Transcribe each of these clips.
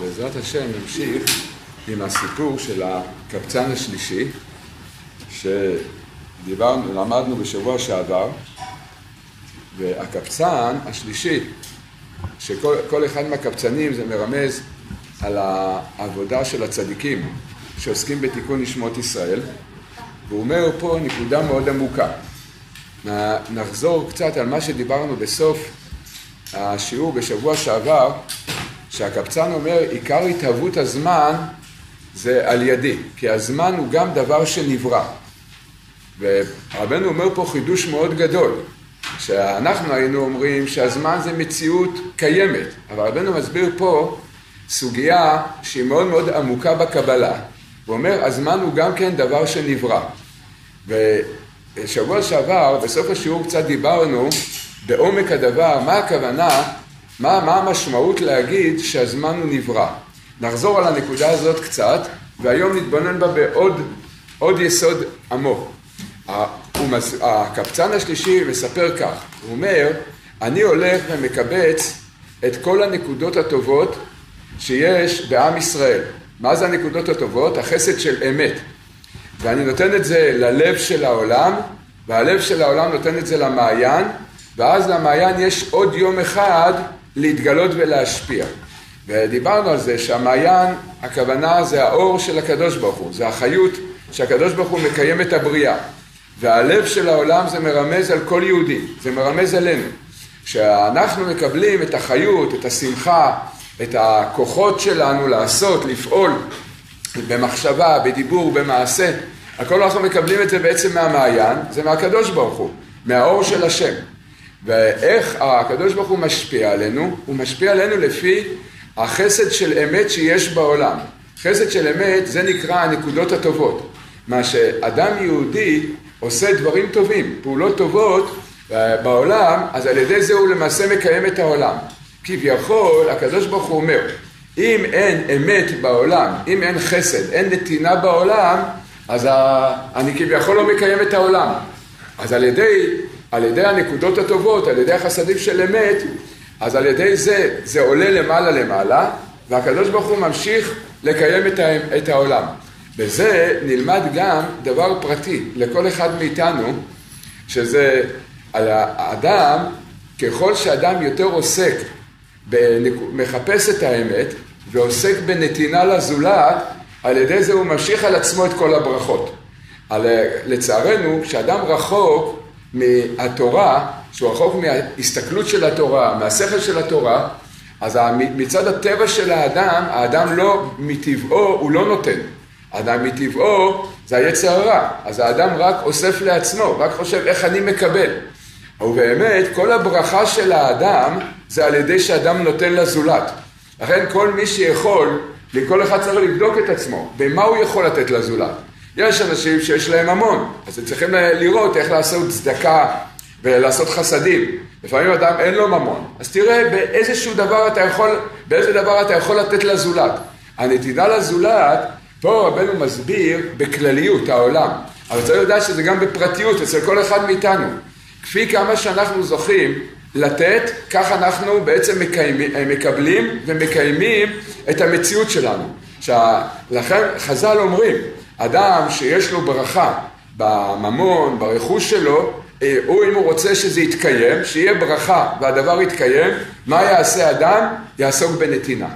בעזרת השם נמשיך עם הסיפור של הקבצן השלישי שדיברנו, למדנו בשבוע שעבר והקבצן השלישי שכל אחד מהקבצנים זה מרמז על העבודה של הצדיקים שעוסקים בתיקון נשמות ישראל והוא אומר פה נקודה מאוד עמוקה. נחזור קצת על מה שדיברנו בסוף השיעור בשבוע שעבר שהקבצן אומר עיקר התהוות הזמן זה על ידי, כי הזמן הוא גם דבר שנברא. ורבנו אומר פה חידוש מאוד גדול, שאנחנו היינו אומרים שהזמן זה מציאות קיימת, אבל רבנו מסביר פה סוגיה שהיא מאוד מאוד עמוקה בקבלה. הוא אומר, הזמן הוא גם כן דבר שנברא. ושבוע שעבר, בסוף השיעור קצת דיברנו בעומק הדבר, מה הכוונה מה, מה המשמעות להגיד שהזמן הוא נברא? נחזור על הנקודה הזאת קצת, והיום נתבונן בה בעוד עוד יסוד עמוק. הקבצן השלישי מספר כך, הוא אומר, אני הולך ומקבץ את כל הנקודות הטובות שיש בעם ישראל. מה זה הנקודות הטובות? החסד של אמת. ואני נותן את זה ללב של העולם, והלב של העולם נותן את זה למעיין, ואז למעיין יש עוד יום אחד להתגלות ולהשפיע. ודיברנו על זה שהמעיין, הכוונה זה האור של הקדוש ברוך הוא, זה החיות שהקדוש ברוך הוא מקיים את הבריאה. והלב של העולם זה מרמז על כל יהודי, זה מרמז עלינו. כשאנחנו מקבלים את החיות, את השמחה, את הכוחות שלנו לעשות, לפעול במחשבה, בדיבור, במעשה, הכל אנחנו מקבלים את זה בעצם מהמעיין, זה מהקדוש ברוך הוא, מהאור של השם. ואיך הקדוש ברוך הוא משפיע עלינו? הוא משפיע עלינו לפי החסד של אמת שיש בעולם. חסד של אמת זה נקרא הנקודות הטובות. מה שאדם יהודי עושה דברים טובים, פעולות טובות אה, בעולם, אז על ידי זה הוא למעשה מקיים את העולם. כביכול הקדוש ברוך הוא אומר, אם אין אמת בעולם, אם אין חסד, אין נתינה בעולם, אז אני כביכול לא מקיים את העולם. אז על ידי על ידי הנקודות הטובות, על ידי החסדים של אמת, אז על ידי זה, זה עולה למעלה למעלה, והקדוש ברוך הוא ממשיך לקיים את, ה, את העולם. בזה נלמד גם דבר פרטי לכל אחד מאיתנו, שזה על האדם, ככל שאדם יותר עוסק, בנק... מחפש את האמת ועוסק בנתינה לזולת, על ידי זה הוא ממשיך על עצמו את כל הברכות. על, לצערנו, כשאדם רחוק מהתורה, שהוא רחוק מההסתכלות של התורה, מהשכל של התורה, אז מצד הטבע של האדם, האדם לא מטבעו, הוא לא נותן. האדם מטבעו זה היצר הרע. אז האדם רק אוסף לעצמו, רק חושב איך אני מקבל. ובאמת, כל הברכה של האדם זה על ידי שאדם נותן לזולת. לכן כל מי שיכול, לכל אחד צריך לבדוק את עצמו, במה הוא יכול לתת לזולת. יש אנשים שיש להם המון, אז הם צריכים לראות איך לעשות צדקה ולעשות חסדים. לפעמים אדם אין לו ממון, אז תראה באיזשהו דבר אתה יכול, באיזה דבר אתה יכול לתת לזולת. הנתינה לזולת, פה רבנו מסביר בכלליות העולם, אבל צריך לדעת שזה גם בפרטיות אצל כל אחד מאיתנו. כפי כמה שאנחנו זוכים לתת, כך אנחנו בעצם מקיימים, מקבלים ומקיימים את המציאות שלנו. לכן חז"ל אומרים, אדם שיש לו ברכה בממון, ברכוש שלו, אה, הוא אם הוא רוצה שזה יתקיים, שיהיה ברכה והדבר יתקיים, מה יעשה אדם? יעסוק בנתינה.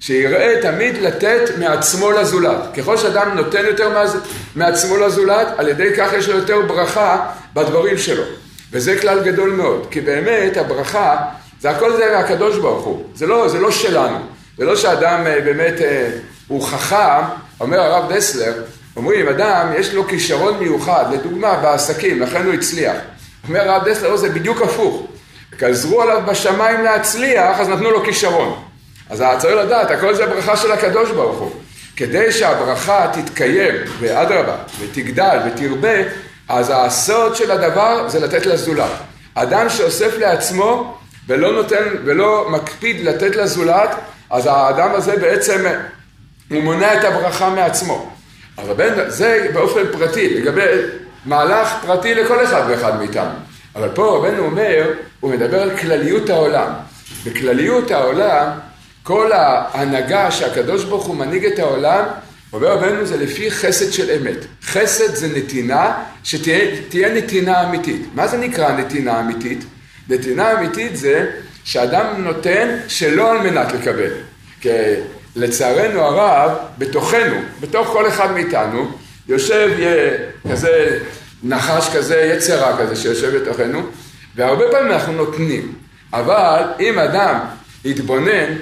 שיראה תמיד לתת מעצמו לזולת. ככל שאדם נותן יותר מעצמו לזולת, על ידי כך יש לו יותר ברכה בדברים שלו. וזה כלל גדול מאוד, כי באמת הברכה, זה הכל זה מהקדוש ברוך הוא, זה לא, זה לא שלנו. זה לא שאדם אה, באמת אה, הוא חכם, אומר הרב דסלר, אומרים, אדם יש לו כישרון מיוחד, לדוגמה בעסקים, לכן הוא הצליח. אומר הרב דסלר, לא, זה בדיוק הפוך. גזרו עליו בשמיים להצליח, אז נתנו לו כישרון. אז צריך לדעת, הכל זה ברכה של הקדוש ברוך הוא. כדי שהברכה תתקיים, ואדרבה, ותגדל ותרבה, אז הסוד של הדבר זה לתת לזולת. אדם שאוסף לעצמו ולא נותן, ולא מקפיד לתת לזולת, אז האדם הזה בעצם, הוא מונע את הברכה מעצמו. אבל בין, זה באופן פרטי, לגבי מהלך פרטי לכל אחד ואחד מאיתנו. אבל פה רבנו אומר, הוא מדבר על כלליות העולם. בכלליות העולם, כל ההנהגה שהקדוש ברוך הוא מנהיג את העולם, אומר רבנו זה לפי חסד של אמת. חסד זה נתינה, שתהיה נתינה אמיתית. מה זה נקרא נתינה אמיתית? נתינה אמיתית זה שאדם נותן שלא על מנת לקבל. לצערנו הרב, בתוכנו, בתוך כל אחד מאיתנו, יושב כזה נחש כזה, יצר רע כזה שיושב בתוכנו, והרבה פעמים אנחנו נותנים. אבל אם אדם יתבונן,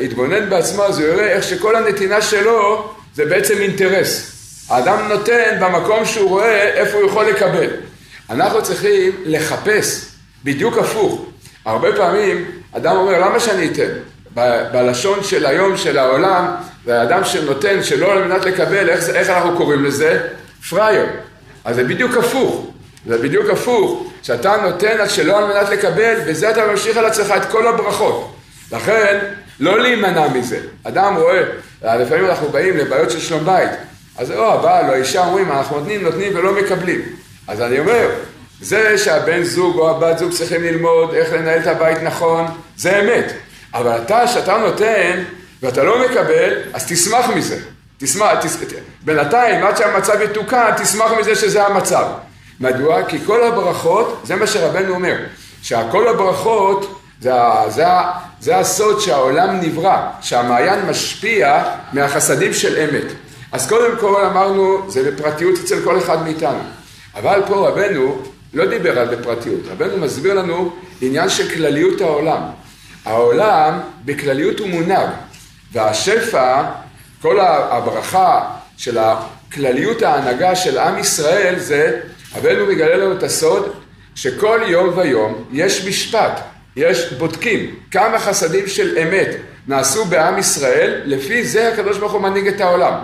יתבונן בעצמו, אז הוא יראה איך שכל הנתינה שלו זה בעצם אינטרס. האדם נותן במקום שהוא רואה איפה הוא יכול לקבל. אנחנו צריכים לחפש בדיוק הפוך. הרבה פעמים אדם אומר, למה שאני אתן? בלשון של היום של העולם, והאדם שנותן שלא על מנת לקבל, איך, איך אנחנו קוראים לזה? פראייר. אז זה בדיוק הפוך. זה בדיוק הפוך, שאתה נותן על שלא על מנת לקבל, בזה אתה ממשיך על עצמך את כל הברכות. לכן, לא להימנע מזה. אדם רואה, לפעמים אנחנו באים לבעיות של שלום בית, אז או הבעל או האישה אומרים, אנחנו נותנים, נותנים ולא מקבלים. אז אני אומר, זה שהבן זוג או הבת זוג צריכים ללמוד איך לנהל את הבית נכון, זה אמת. אבל אתה, שאתה נותן ואתה לא מקבל, אז תשמח מזה. תשמח, תש... בינתיים, עד שהמצב יתוקן, תשמח מזה שזה המצב. מדוע? כי כל הברכות, זה מה שרבנו אומר, שהכל הברכות זה, זה, זה הסוד שהעולם נברא, שהמעיין משפיע מהחסדים של אמת. אז קודם כל אמרנו, זה בפרטיות אצל כל אחד מאיתנו. אבל פה רבנו לא דיבר על בפרטיות, רבנו מסביר לנו עניין של כלליות העולם. העולם בכלליות הוא מונהג, והשפע, כל הברכה של הכלליות ההנהגה של עם ישראל זה, רבנו מגלה לנו את הסוד שכל יום ויום יש משפט, יש בודקים כמה חסדים של אמת נעשו בעם ישראל, לפי זה הקדוש ברוך הוא מנהיג את העולם.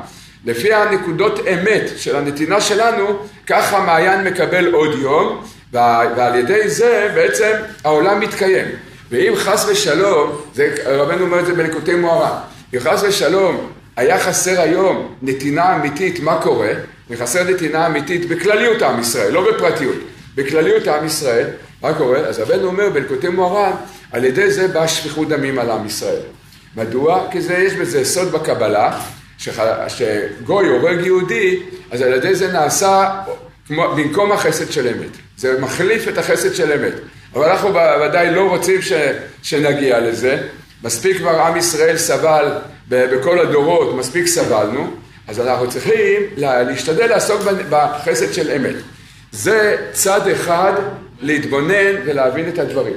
לפי הנקודות אמת של הנתינה שלנו, ככה המעיין מקבל עוד יום, ועל ידי זה בעצם העולם מתקיים. ואם חס ושלום, זה, רבנו אומר את זה בלקוטי מוהר"ן, אם חס ושלום היה חסר היום נתינה אמיתית, מה קורה? וחסר נתינה אמיתית בכלליות עם ישראל, לא בפרטיות, בכלליות עם ישראל, מה קורה? אז רבנו אומר בלקוטי מוהר"ן, על ידי זה באה שפיכות דמים על עם ישראל. מדוע? כי זה, יש בזה סוד בקבלה, שח... שגוי הורג יהודי, אז על ידי זה נעשה כמו, במקום החסד של אמת. זה מחליף את החסד של אמת. אבל אנחנו ודאי לא רוצים ש... שנגיע לזה. מספיק כבר עם ישראל סבל בכל הדורות, מספיק סבלנו, אז אנחנו צריכים להשתדל לעסוק בחסד של אמת. זה צד אחד להתבונן ולהבין את הדברים.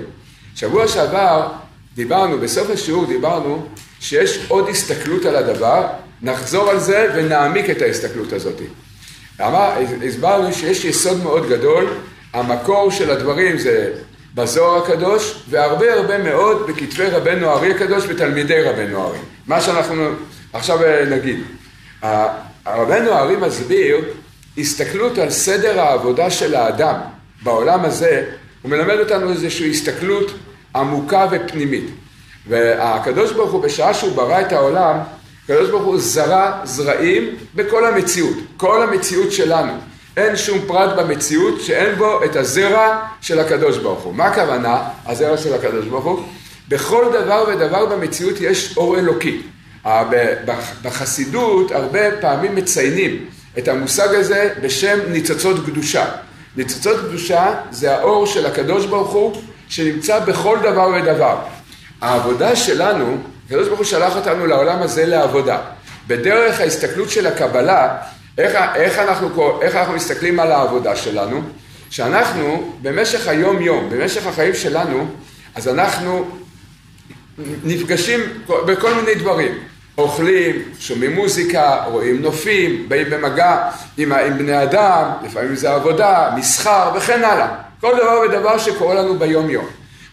שבוע שעבר דיברנו, בסוף השיעור דיברנו שיש עוד הסתכלות על הדבר, נחזור על זה ונעמיק את ההסתכלות הזאת. אמר, הסברנו שיש יסוד מאוד גדול, המקור של הדברים זה בזוהר הקדוש, והרבה הרבה מאוד בכתבי רבנו הארי הקדוש ותלמידי רבנו הארי. מה שאנחנו עכשיו אה, נגיד. רבנו הארי מסביר הסתכלות על סדר העבודה של האדם בעולם הזה, הוא מלמד אותנו איזושהי הסתכלות עמוקה ופנימית. והקדוש ברוך הוא בשעה שהוא ברא את העולם, הקדוש ברוך הוא זרע זרעים בכל המציאות, כל המציאות שלנו. אין שום פרט במציאות שאין בו את הזרע של הקדוש ברוך הוא. מה הכוונה, הזרע של הקדוש ברוך הוא? בכל דבר ודבר במציאות יש אור אלוקי. בחסידות הרבה פעמים מציינים את המושג הזה בשם ניצוצות קדושה. ניצוצות קדושה זה האור של הקדוש ברוך הוא שנמצא בכל דבר ודבר. העבודה שלנו, הקדוש ברוך הוא שלח אותנו לעולם הזה לעבודה. בדרך ההסתכלות של הקבלה, איך, איך, אנחנו, איך אנחנו מסתכלים על העבודה שלנו? שאנחנו במשך היום יום, במשך החיים שלנו, אז אנחנו נפגשים בכל מיני דברים. אוכלים, שומעים מוזיקה, רואים נופים, באים במגע עם, עם בני אדם, לפעמים זה עבודה, מסחר וכן הלאה. כל דבר ודבר שקורה לנו ביום יום.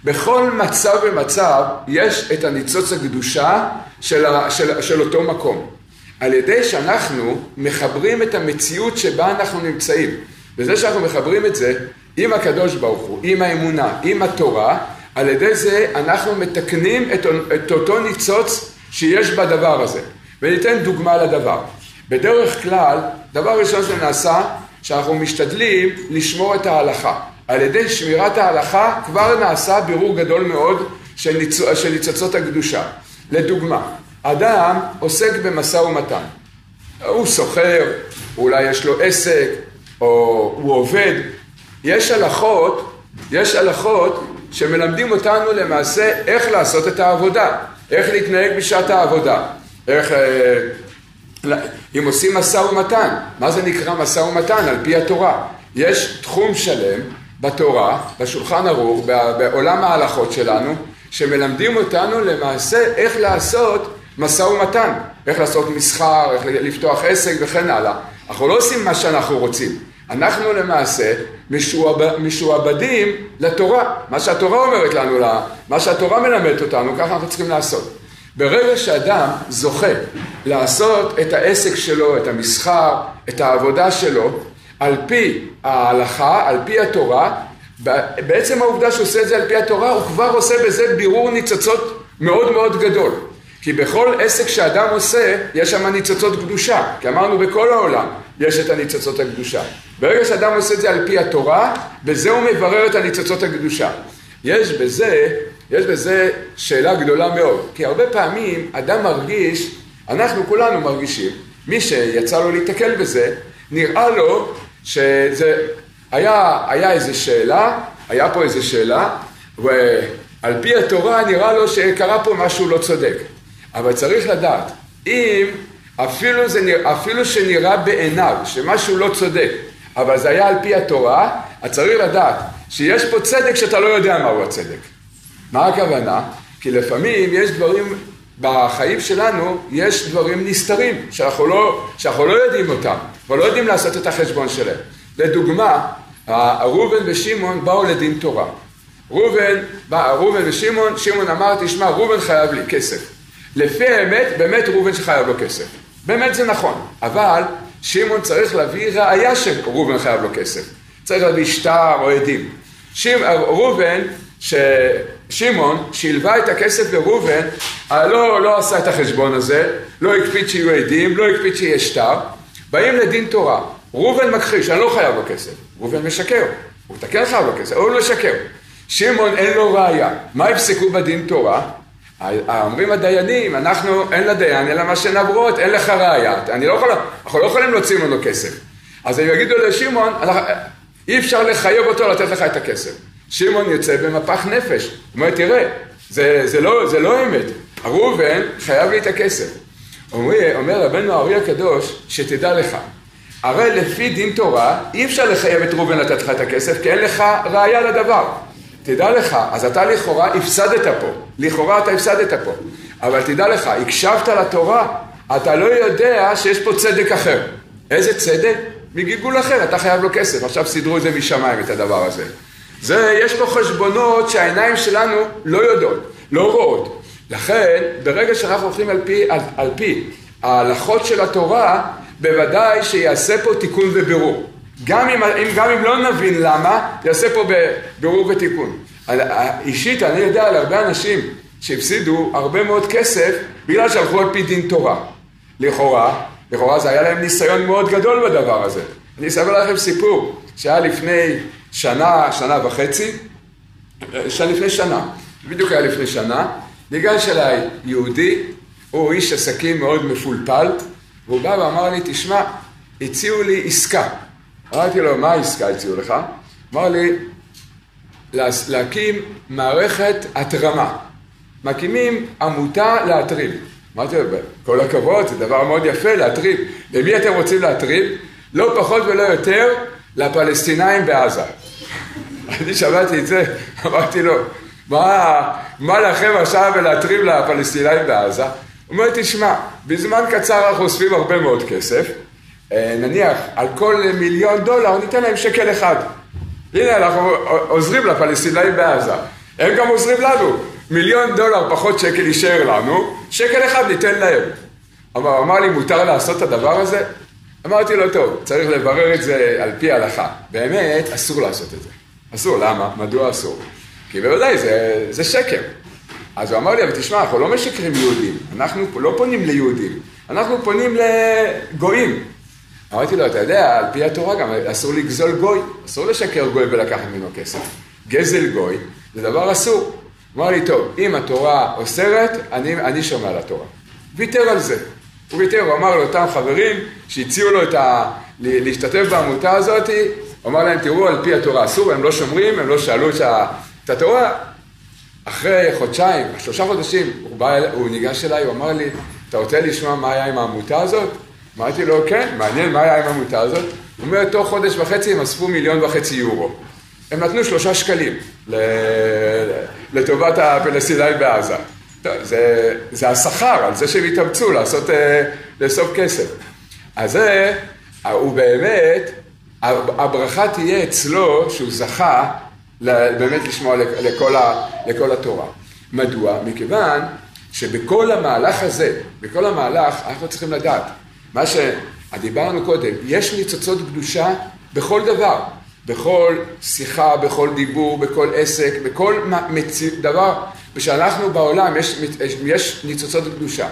בכל מצב ומצב יש את הניצוץ הקדושה של, של, של אותו מקום. על ידי שאנחנו מחברים את המציאות שבה אנחנו נמצאים. וזה שאנחנו מחברים את זה עם הקדוש ברוך הוא, עם האמונה, עם התורה, על ידי זה אנחנו מתקנים את, את אותו ניצוץ שיש בדבר הזה. וניתן דוגמה לדבר. בדרך כלל, דבר ראשון שנעשה, שאנחנו משתדלים לשמור את ההלכה. על ידי שמירת ההלכה כבר נעשה בירור גדול מאוד של, ניצ... של ניצוצות הקדושה. לדוגמה, אדם עוסק במשא ומתן. הוא סוחר, אולי יש לו עסק, או הוא עובד. יש הלכות, יש הלכות שמלמדים אותנו למעשה איך לעשות את העבודה, איך להתנהג בשעת העבודה, איך... אה, אם עושים משא ומתן, מה זה נקרא משא ומתן על פי התורה? יש תחום שלם בתורה, בשולחן ערוך, בעולם ההלכות שלנו, שמלמדים אותנו למעשה איך לעשות משא ומתן, איך לעשות מסחר, איך לפתוח עסק וכן הלאה. אנחנו לא עושים מה שאנחנו רוצים. אנחנו למעשה משועבד, משועבדים לתורה, מה שהתורה אומרת לנו, מה שהתורה מלמדת אותנו, ככה אנחנו צריכים לעשות. ברגע שאדם זוכה לעשות את העסק שלו, את המסחר, את העבודה שלו, על פי ההלכה, על פי התורה, בעצם העובדה שהוא עושה את זה על פי התורה, הוא כבר עושה בזה בירור ניצוצות מאוד מאוד גדול. כי בכל עסק שאדם עושה, יש שם ניצוצות קדושה. כי אמרנו בכל העולם יש את הניצוצות הקדושה. ברגע שאדם עושה את זה על פי התורה, בזה הוא מברר את הניצוצות הקדושה. יש בזה, יש בזה שאלה גדולה מאוד. כי הרבה פעמים אדם מרגיש, אנחנו כולנו מרגישים, מי שיצא לו להתקל בזה, נראה לו שזה היה, היה איזה שאלה, היה פה איזה שאלה, ועל פי התורה נראה לו שקרה פה משהו לא צודק. אבל צריך לדעת, אם אפילו, זה, אפילו שנראה בעיניו שמשהו לא צודק, אבל זה היה על פי התורה, אז צריך לדעת שיש פה צדק שאתה לא יודע מהו הצדק. מה הכוונה? כי לפעמים יש דברים בחיים שלנו, יש דברים נסתרים שאנחנו לא, שאנחנו לא יודעים אותם, אבל לא יודעים לעשות את החשבון שלהם. לדוגמה, ראובן ושמעון באו לדין תורה. ראובן, בא ראובן ושמעון, שמעון אמר, תשמע, ראובן חייב לי כסף. לפי האמת, באמת ראובן שחייב לו כסף. באמת זה נכון, אבל שמעון צריך להביא ראייה שראובן חייב לו כסף. צריך להביא שטר או עדים. ראובן, שמעון, שהלווה את הכסף לראובן, לא, לא עשה את החשבון הזה, לא הקפיד שיהיו עדים, לא הקפיד שיהיה שטר, באים לדין תורה. ראובן מכחיש, אני לא חייב לו כסף. ראובן משקר, הוא כן חייב לו כסף, הוא לא משקר. שמעון אין לו ראייה. מה יפסקו בדין תורה? אומרים הדיינים, אנחנו, אין לדיין אלא מה שנברות, אין לך ראייה. אני לא יכול, אנחנו לא יכולים להוציא ממנו כסף. אז הם יגידו לשמעון, אי אפשר לחייב אותו לתת לך את הכסף. שמעון יוצא במפח נפש. הוא אומר, תראה, זה, זה, לא, זה לא אמת. ראובן חייב לי את הכסף. אומר, אומר רבנו הארי הקדוש, שתדע לך, הרי לפי דין תורה אי אפשר לחייב את ראובן לתת לך את הכסף כי אין לך ראייה לדבר. תדע לך, אז אתה לכאורה הפסדת פה, לכאורה אתה הפסדת פה, אבל תדע לך, הקשבת לתורה, אתה לא יודע שיש פה צדק אחר. איזה צדק? מגלגול אחר, אתה חייב לו כסף, עכשיו סידרו את זה משמיים, את הדבר הזה. זה, יש פה חשבונות שהעיניים שלנו לא יודעות, לא רואות. לכן, ברגע שאנחנו הולכים על פי, על, על פי ההלכות של התורה, בוודאי שיעשה פה תיקון ובירור. גם אם, גם אם לא נבין למה, יעשה פה בירור ותיקון. אישית, אני יודע על הרבה אנשים שהפסידו הרבה מאוד כסף בגלל שהלכו על פי דין תורה. לכאורה, לכאורה זה היה להם ניסיון מאוד גדול בדבר הזה. אני אספר לכם סיפור שהיה לפני שנה, שנה וחצי, שנה לפני שנה, בדיוק היה לפני שנה, ניגש אליי יהודי, הוא איש עסקים מאוד מפולפל, והוא בא ואמר לי, תשמע, הציעו לי עסקה. אמרתי לו, מה העסקה הציעו לך? אמר לי, להקים מערכת התרמה. מקימים עמותה להטריב. אמרתי לו, כל הכבוד, זה דבר מאוד יפה להטריב. למי אתם רוצים להטריב? לא פחות ולא יותר לפלסטינאים בעזה. אני שמעתי את זה, אמרתי לו, מה, מה לכם עכשיו ולהטריב לפלסטינאים בעזה? הוא אומר, תשמע, בזמן קצר אנחנו אוספים הרבה מאוד כסף, נניח על כל מיליון דולר ניתן להם שקל אחד. הנה אנחנו עוזרים לפלסטינאים בעזה, הם גם עוזרים לנו. מיליון דולר פחות שקל יישאר לנו, שקל אחד ניתן להם. אבל אמר לי, מותר לעשות את הדבר הזה? אמרתי לו, טוב, צריך לברר את זה על פי ההלכה. באמת, אסור לעשות את זה. אסור, למה? מדוע אסור? כי בוודאי זה, זה שקר. אז הוא אמר לי, אבל תשמע, אנחנו לא משקרים יהודים, אנחנו לא פונים ליהודים, אנחנו פונים לגויים. אמרתי לו, אתה יודע, על פי התורה גם אסור לגזול גוי, אסור לשקר גוי ולקחת ממנו כסף. גזל גוי זה דבר אסור. אמר לי, טוב, אם התורה אוסרת, אני, אני שומע לתורה. ויתר על זה. הוא ויתר, הוא אמר לאותם חברים שהציעו לו את ה... להשתתף בעמותה הזאת, הוא אמר להם, תראו, על פי התורה אסור, הם לא שומרים, הם לא שאלו את התורה. אחרי חודשיים, שלושה חודשים, הוא, בא, הוא ניגש אליי, הוא אמר לי, אתה רוצה לשמוע מה היה עם העמותה הזאת? אמרתי לו, כן, מעניין מה היה עם העמותה הזאת. הוא אומר, תוך חודש וחצי הם אספו מיליון וחצי יורו. הם נתנו שלושה שקלים לטובת הפלסטינאים בעזה. זה, זה השכר על זה שהם התאמצו לעשות, אה, לאסוף כסף. אז זה, הוא באמת, הברכה תהיה אצלו שהוא זכה באמת לשמוע לכל, ה, לכל התורה. מדוע? מכיוון שבכל המהלך הזה, בכל המהלך, אנחנו צריכים לדעת, מה שדיברנו קודם, יש ניצוצות קדושה בכל דבר, בכל שיחה, בכל דיבור, בכל עסק, בכל מציא, דבר, ושאנחנו בעולם יש, יש ניצוצות קדושה.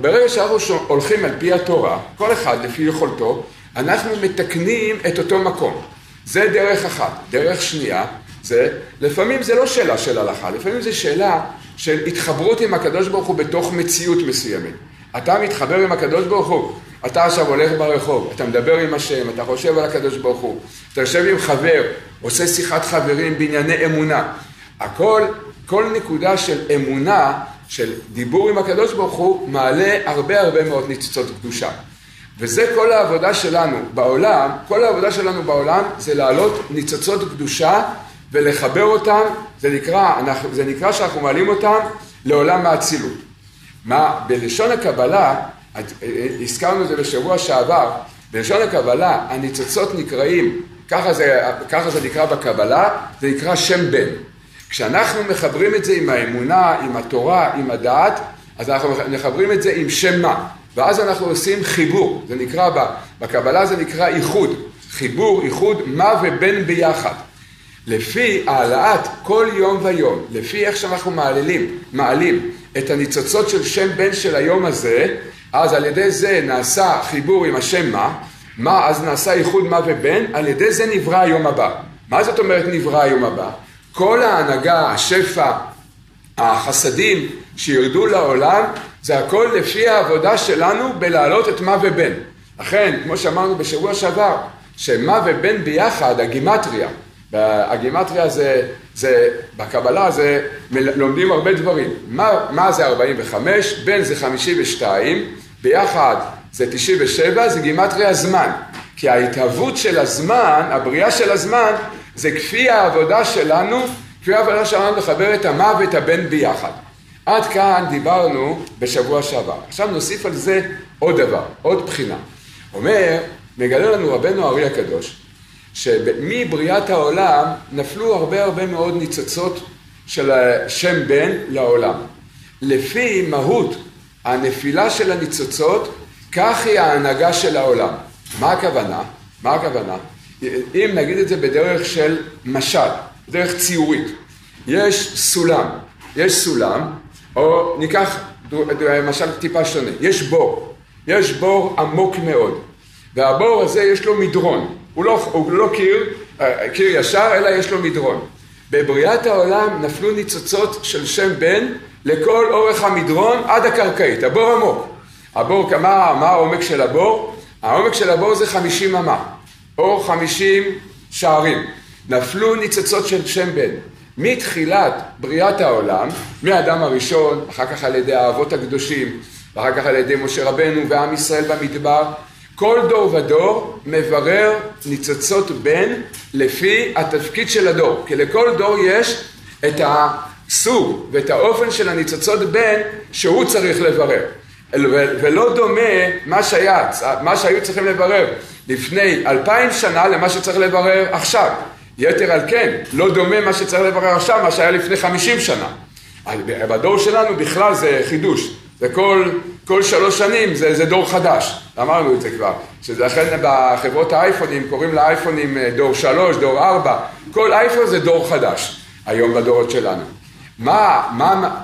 ברגע שאנחנו הולכים על פי התורה, כל אחד לפי יכולתו, אנחנו מתקנים את אותו מקום. זה דרך אחת. דרך שנייה, זה, לפעמים זה לא שאלה של הלכה, לפעמים זה שאלה של התחברות עם הקדוש ברוך הוא בתוך מציאות מסוימת. אתה מתחבר עם הקדוש ברוך הוא, אתה עכשיו הולך ברחוב, אתה מדבר עם השם, אתה חושב על הקדוש ברוך הוא, אתה יושב עם חבר, עושה שיחת חברים בענייני אמונה. הכל, כל נקודה של אמונה, של דיבור עם הקדוש ברוך הוא, מעלה הרבה הרבה מאוד ניצוצות קדושה. וזה כל העבודה שלנו בעולם, כל העבודה שלנו בעולם זה להעלות ניצוצות קדושה ולחבר אותם, זה נקרא, אנחנו, זה נקרא שאנחנו מעלים אותם לעולם האצילות. מה, בלשון הקבלה, הזכרנו את זה בשבוע שעבר, בלשון הקבלה הניצוצות נקראים, ככה זה, ככה זה נקרא בקבלה, זה נקרא שם בן. כשאנחנו מחברים את זה עם האמונה, עם התורה, עם הדעת, אז אנחנו מחברים את זה עם שם מה. ואז אנחנו עושים חיבור, זה נקרא, בקבלה זה נקרא איחוד, חיבור, איחוד, מה ובן ביחד. לפי העלאת כל יום ויום, לפי איך שאנחנו מעלילים, מעלים את הניצוצות של שם בן של היום הזה, אז על ידי זה נעשה חיבור עם השם מה, מה אז נעשה איחוד מה ובן, על ידי זה נברא היום הבא. מה זאת אומרת נברא היום הבא? כל ההנהגה, השפע, החסדים שירדו לעולם, זה הכל לפי העבודה שלנו בלהעלות את מה ובן. לכן, כמו שאמרנו בשבוע שעבר, שמה ובן ביחד, הגימטריה, הגימטריה זה, זה, בקבלה זה, לומדים הרבה דברים. מה, מה זה 45? בן זה 52, ביחד זה 97, זה גימטריה זמן. כי ההתהוות של הזמן, הבריאה של הזמן, זה כפי העבודה שלנו, כפי העבודה שלנו לחבר את המה ואת הבן ביחד. עד כאן דיברנו בשבוע שעבר. עכשיו נוסיף על זה עוד דבר, עוד בחינה. אומר, מגלה לנו רבנו הארי הקדוש, שמבריאת העולם נפלו הרבה הרבה מאוד ניצוצות של שם בן לעולם. לפי מהות הנפילה של הניצוצות, כך היא ההנהגה של העולם. מה הכוונה? מה הכוונה? אם נגיד את זה בדרך של משל, דרך ציורית. יש סולם, יש סולם, או ניקח משל טיפה שונה, יש בור, יש בור עמוק מאוד, והבור הזה יש לו מדרון, הוא לא, הוא לא קיר, אה, קיר ישר, אלא יש לו מדרון. בבריאת העולם נפלו ניצוצות של שם בן לכל אורך המדרון עד הקרקעית, הבור עמוק. הבור, כמה, מה העומק של הבור? העומק של הבור זה חמישים אמה, או חמישים שערים. נפלו ניצוצות של שם בן. מתחילת בריאת העולם, מהאדם הראשון, אחר כך על ידי האבות הקדושים, ואחר כך על ידי משה רבנו ועם ישראל במדבר, כל דור ודור מברר ניצוצות בן לפי התפקיד של הדור, כי לכל דור יש את הסוג ואת האופן של הניצוצות בן שהוא צריך לברר. ולא דומה מה שהיה, מה שהיו צריכים לברר לפני אלפיים שנה למה שצריך לברר עכשיו. יתר על כן, לא דומה מה שצריך לברר עכשיו, מה שהיה לפני חמישים שנה. בדור שלנו בכלל זה חידוש. וכל כל שלוש שנים זה, זה דור חדש, אמרנו את זה כבר, שזה לכן בחברות האייפונים קוראים לאייפונים אה, דור שלוש, דור ארבע, כל אייפון זה דור חדש היום בדורות שלנו. מה, מה,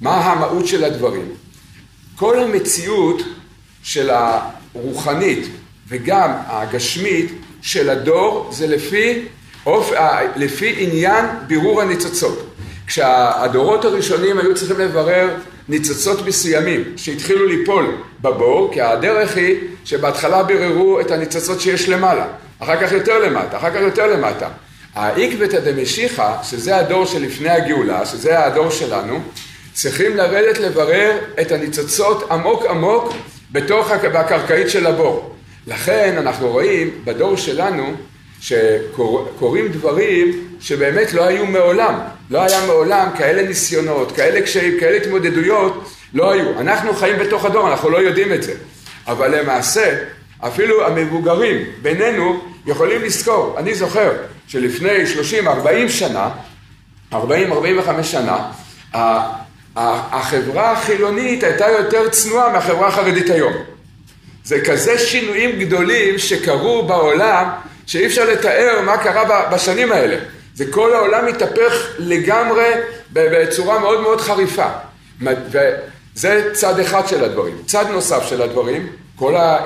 מה המהות של הדברים? כל המציאות של הרוחנית וגם הגשמית של הדור זה לפי, אופ, אה, לפי עניין בירור הניצוצות. כשהדורות הראשונים היו צריכים לברר ניצוצות מסוימים שהתחילו ליפול בבור, כי הדרך היא שבהתחלה ביררו את הניצוצות שיש למעלה, אחר כך יותר למטה, אחר כך יותר למטה. העקבתא דמשיחא, שזה הדור שלפני הגאולה, שזה הדור שלנו, צריכים לרדת לברר את הניצוצות עמוק עמוק בתוך הקרקעית של הבור. לכן אנחנו רואים בדור שלנו שקורים דברים שבאמת לא היו מעולם. לא היה מעולם כאלה ניסיונות, כאלה קשיים, כאלה התמודדויות, לא היו. אנחנו חיים בתוך הדור, אנחנו לא יודעים את זה. אבל למעשה, אפילו המבוגרים בינינו יכולים לזכור. אני זוכר שלפני 30-40 שנה, 40-45 שנה, החברה החילונית הייתה יותר צנועה מהחברה החרדית היום. זה כזה שינויים גדולים שקרו בעולם שאי אפשר לתאר מה קרה בשנים האלה. זה כל העולם מתהפך לגמרי בצורה מאוד מאוד חריפה. וזה צד אחד של הדברים. צד נוסף של הדברים, כל, ה,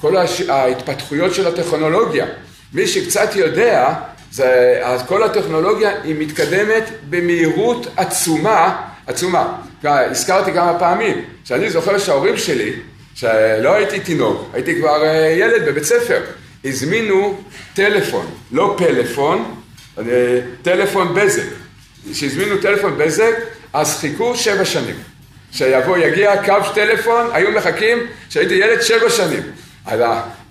כל ההתפתחויות של הטכנולוגיה. מי שקצת יודע, זה, אז כל הטכנולוגיה היא מתקדמת במהירות עצומה, עצומה. הזכרתי כמה פעמים, שאני זוכר שההורים שלי, שלא הייתי תינוק, הייתי כבר אה, ילד בבית ספר, הזמינו טלפון, לא פלאפון, טלפון בזק. כשהזמינו טלפון בזק, אז חיכו שבע שנים. שיבוא, יגיע קו טלפון, היו מחכים כשהייתי ילד שבע שנים. אז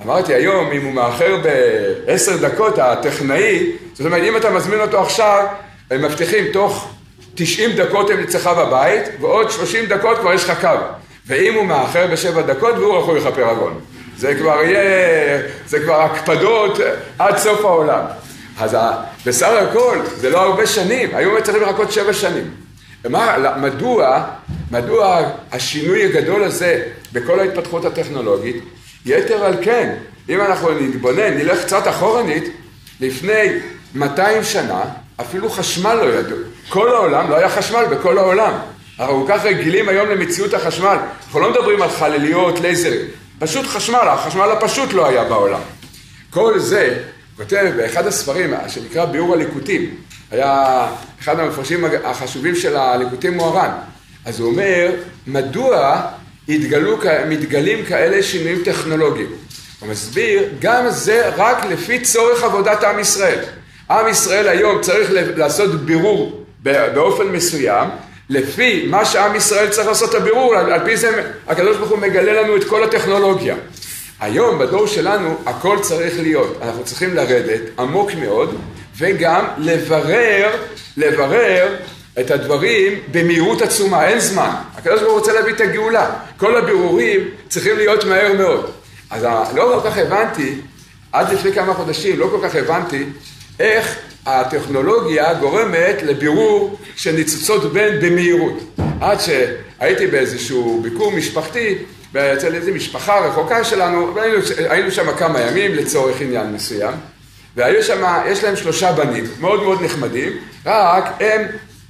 אמרתי היום, אם הוא מאחר בעשר דקות, הטכנאי, זאת אומרת, אם אתה מזמין אותו עכשיו, הם מבטיחים תוך 90 דקות הם אצלך בבית, ועוד 30 דקות כבר יש לך קו. ואם הוא מאחר בשבע דקות, והוא יכול לכפר עוון. זה כבר יהיה, זה כבר הקפדות עד סוף העולם. אז בסך הכל זה לא הרבה שנים, היום צריכים לחכות שבע שנים. ומה, מדוע, מדוע השינוי הגדול הזה בכל ההתפתחות הטכנולוגית? יתר על כן, אם אנחנו נתבונן, נלך קצת אחורנית, לפני 200 שנה אפילו חשמל לא ידעו. כל העולם, לא היה חשמל בכל העולם. אנחנו כל כך רגילים היום למציאות החשמל. אנחנו לא מדברים על חלליות, לייזרים. פשוט חשמל, החשמל הפשוט לא היה בעולם. כל זה, כותב באחד הספרים שנקרא ביאור הליקוטים, היה אחד המפרשים החשובים של הליקוטים מוהר"ן. אז הוא אומר, מדוע התגלו, מתגלים כאלה שינויים טכנולוגיים? הוא מסביר, גם זה רק לפי צורך עבודת עם ישראל. עם ישראל היום צריך לעשות בירור באופן מסוים, לפי מה שעם ישראל צריך לעשות את הבירור, על, על פי זה הקדוש ברוך הוא מגלה לנו את כל הטכנולוגיה. היום בדור שלנו הכל צריך להיות, אנחנו צריכים לרדת עמוק מאוד וגם לברר, לברר את הדברים במהירות עצומה, אין זמן. הקדוש ברוך הוא רוצה להביא את הגאולה, כל הבירורים צריכים להיות מהר מאוד. אז לא כל כך הבנתי, עד לפני כמה חודשים, לא כל כך הבנתי איך הטכנולוגיה גורמת לבירור של ניצוצות בן במהירות. עד שהייתי באיזשהו ביקור משפחתי אצל איזו משפחה רחוקה שלנו, והיינו שם כמה ימים לצורך עניין מסוים, והיו שם, יש להם שלושה בנים, מאוד מאוד נחמדים, רק הם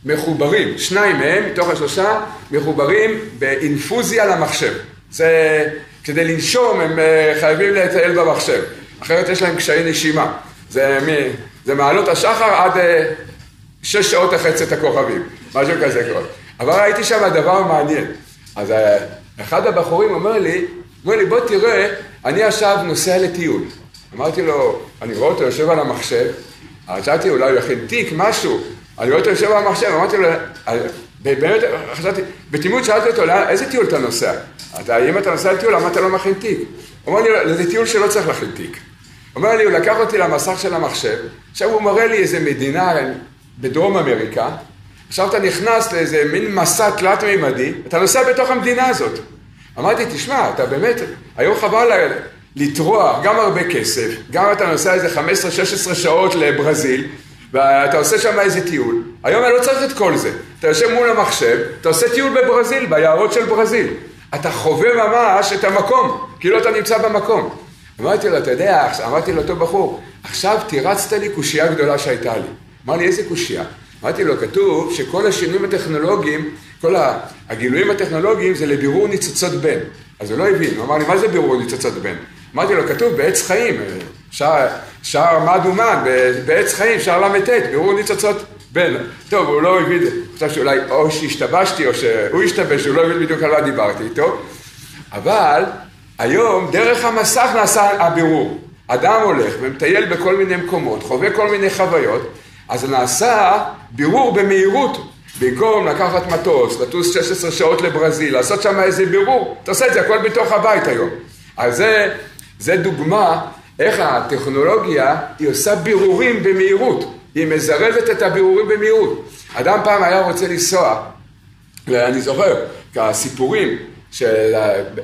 מחוברים, שניים מהם מתוך השלושה מחוברים באינפוזיה למחשב. זה, כדי לנשום הם אה, חייבים לטייל במחשב, אחרת יש להם קשיי נשימה. זה זה מעלות השחר עד אה, שש שעות אחרי צאת הכוכבים, משהו כזה כבר. אבל ראיתי שם דבר מעניין. אז אה, אחד הבחורים אומר לי, אומר לי, בוא תראה, אני עכשיו נוסע לטיול. אמרתי לו, אני רואה אותו יושב על המחשב, אז שאלתי, אולי הוא יכין תיק, משהו. אני רואה אותו יושב על המחשב, אמרתי לו, באמת, חשבתי, בתמימות שאלתי אותו, איזה טיול אתה נוסע? אם אתה נוסע לטיול, למה אתה לא מכין תיק? הוא אומר לי, זה טיול שלא צריך להכין תיק. אומר לי, הוא לקח אותי למסך של המחשב, עכשיו הוא מראה לי איזה מדינה בדרום אמריקה, עכשיו אתה נכנס לאיזה מין מסע תלת-מימדי, אתה נוסע בתוך המדינה הזאת. אמרתי, תשמע, אתה באמת, היום חבל לטרוע גם הרבה כסף, גם אתה נוסע איזה 15-16 שעות לברזיל, ואתה עושה שם איזה טיול. היום אני לא צריך את כל זה. אתה יושב מול המחשב, אתה עושה טיול בברזיל, ביערות של ברזיל. אתה חווה ממש את המקום, כאילו אתה נמצא במקום. אמרתי לו, אתה יודע, אמרתי לאותו בחור, עכשיו תירצת לי קושייה גדולה שהייתה לי. אמר לי, איזה קושייה? אמרתי לו, כתוב שכל השינויים הטכנולוגיים, כל הגילויים הטכנולוגיים זה לבירור ניצוצות בן. אז הוא לא הבין, הוא אמר לי, מה זה בירור ניצוצות בן? אמרתי לו, כתוב בעץ חיים, שער, שער מד ומד, בעץ חיים, שער ל"ט, בירור ניצוצות בן, טוב, הוא לא הבין, חשב שאולי או שהשתבשתי או שהוא השתבש, הוא לא הבין בדיוק על מה דיברתי איתו, אבל היום דרך המסך נעשה הבירור. אדם הולך ומטייל בכל מיני מקומות, חווה כל מיני חוויות, אז נעשה בירור במהירות. במקום לקחת מטוס, לטוס 16 שעות לברזיל, לעשות שם איזה בירור, אתה עושה את זה הכל בתוך הבית היום. אז זה, זה דוגמה איך הטכנולוגיה, היא עושה בירורים במהירות. היא מזרזת את הבירורים במהירות. אדם פעם היה רוצה לנסוע, ואני זוכר, כסיפורים של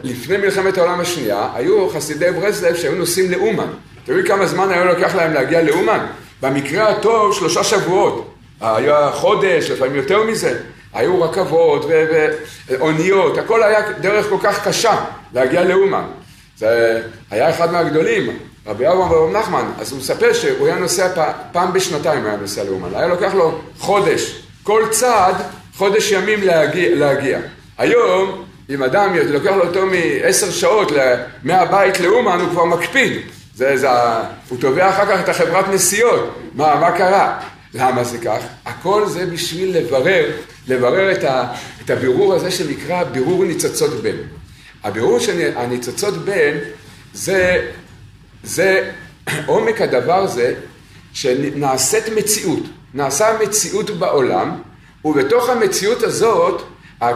לפני מלחמת העולם השנייה, היו חסידי ברסלב שהיו נוסעים לאומן. תראי כמה זמן היה לוקח להם להגיע לאומן? במקרה הטוב שלושה שבועות. היה חודש, לפעמים יותר מזה. היו רכבות ואוניות, הכל היה דרך כל כך קשה להגיע לאומן. זה היה אחד מהגדולים, רבי אברהם ורב נחמן, אז הוא מספר שהוא היה נוסע פעם בשנתיים, היה נוסע לאומן, היה לוקח לו חודש, כל צעד חודש ימים להגיע. להגיע. היום, אם אדם לוקח לו יותר מעשר שעות מהבית לאומן, הוא כבר מקפיד. זה, זה, הוא תובע אחר כך את החברת נסיעות, מה, מה קרה? למה זה כך? הכל זה בשביל לברר, לברר את, ה, את הבירור הזה שנקרא בירור ניצוצות בן. הבירור של הניצוצות בן זה זה עומק הדבר זה שנעשית מציאות, נעשה מציאות בעולם ובתוך המציאות הזאת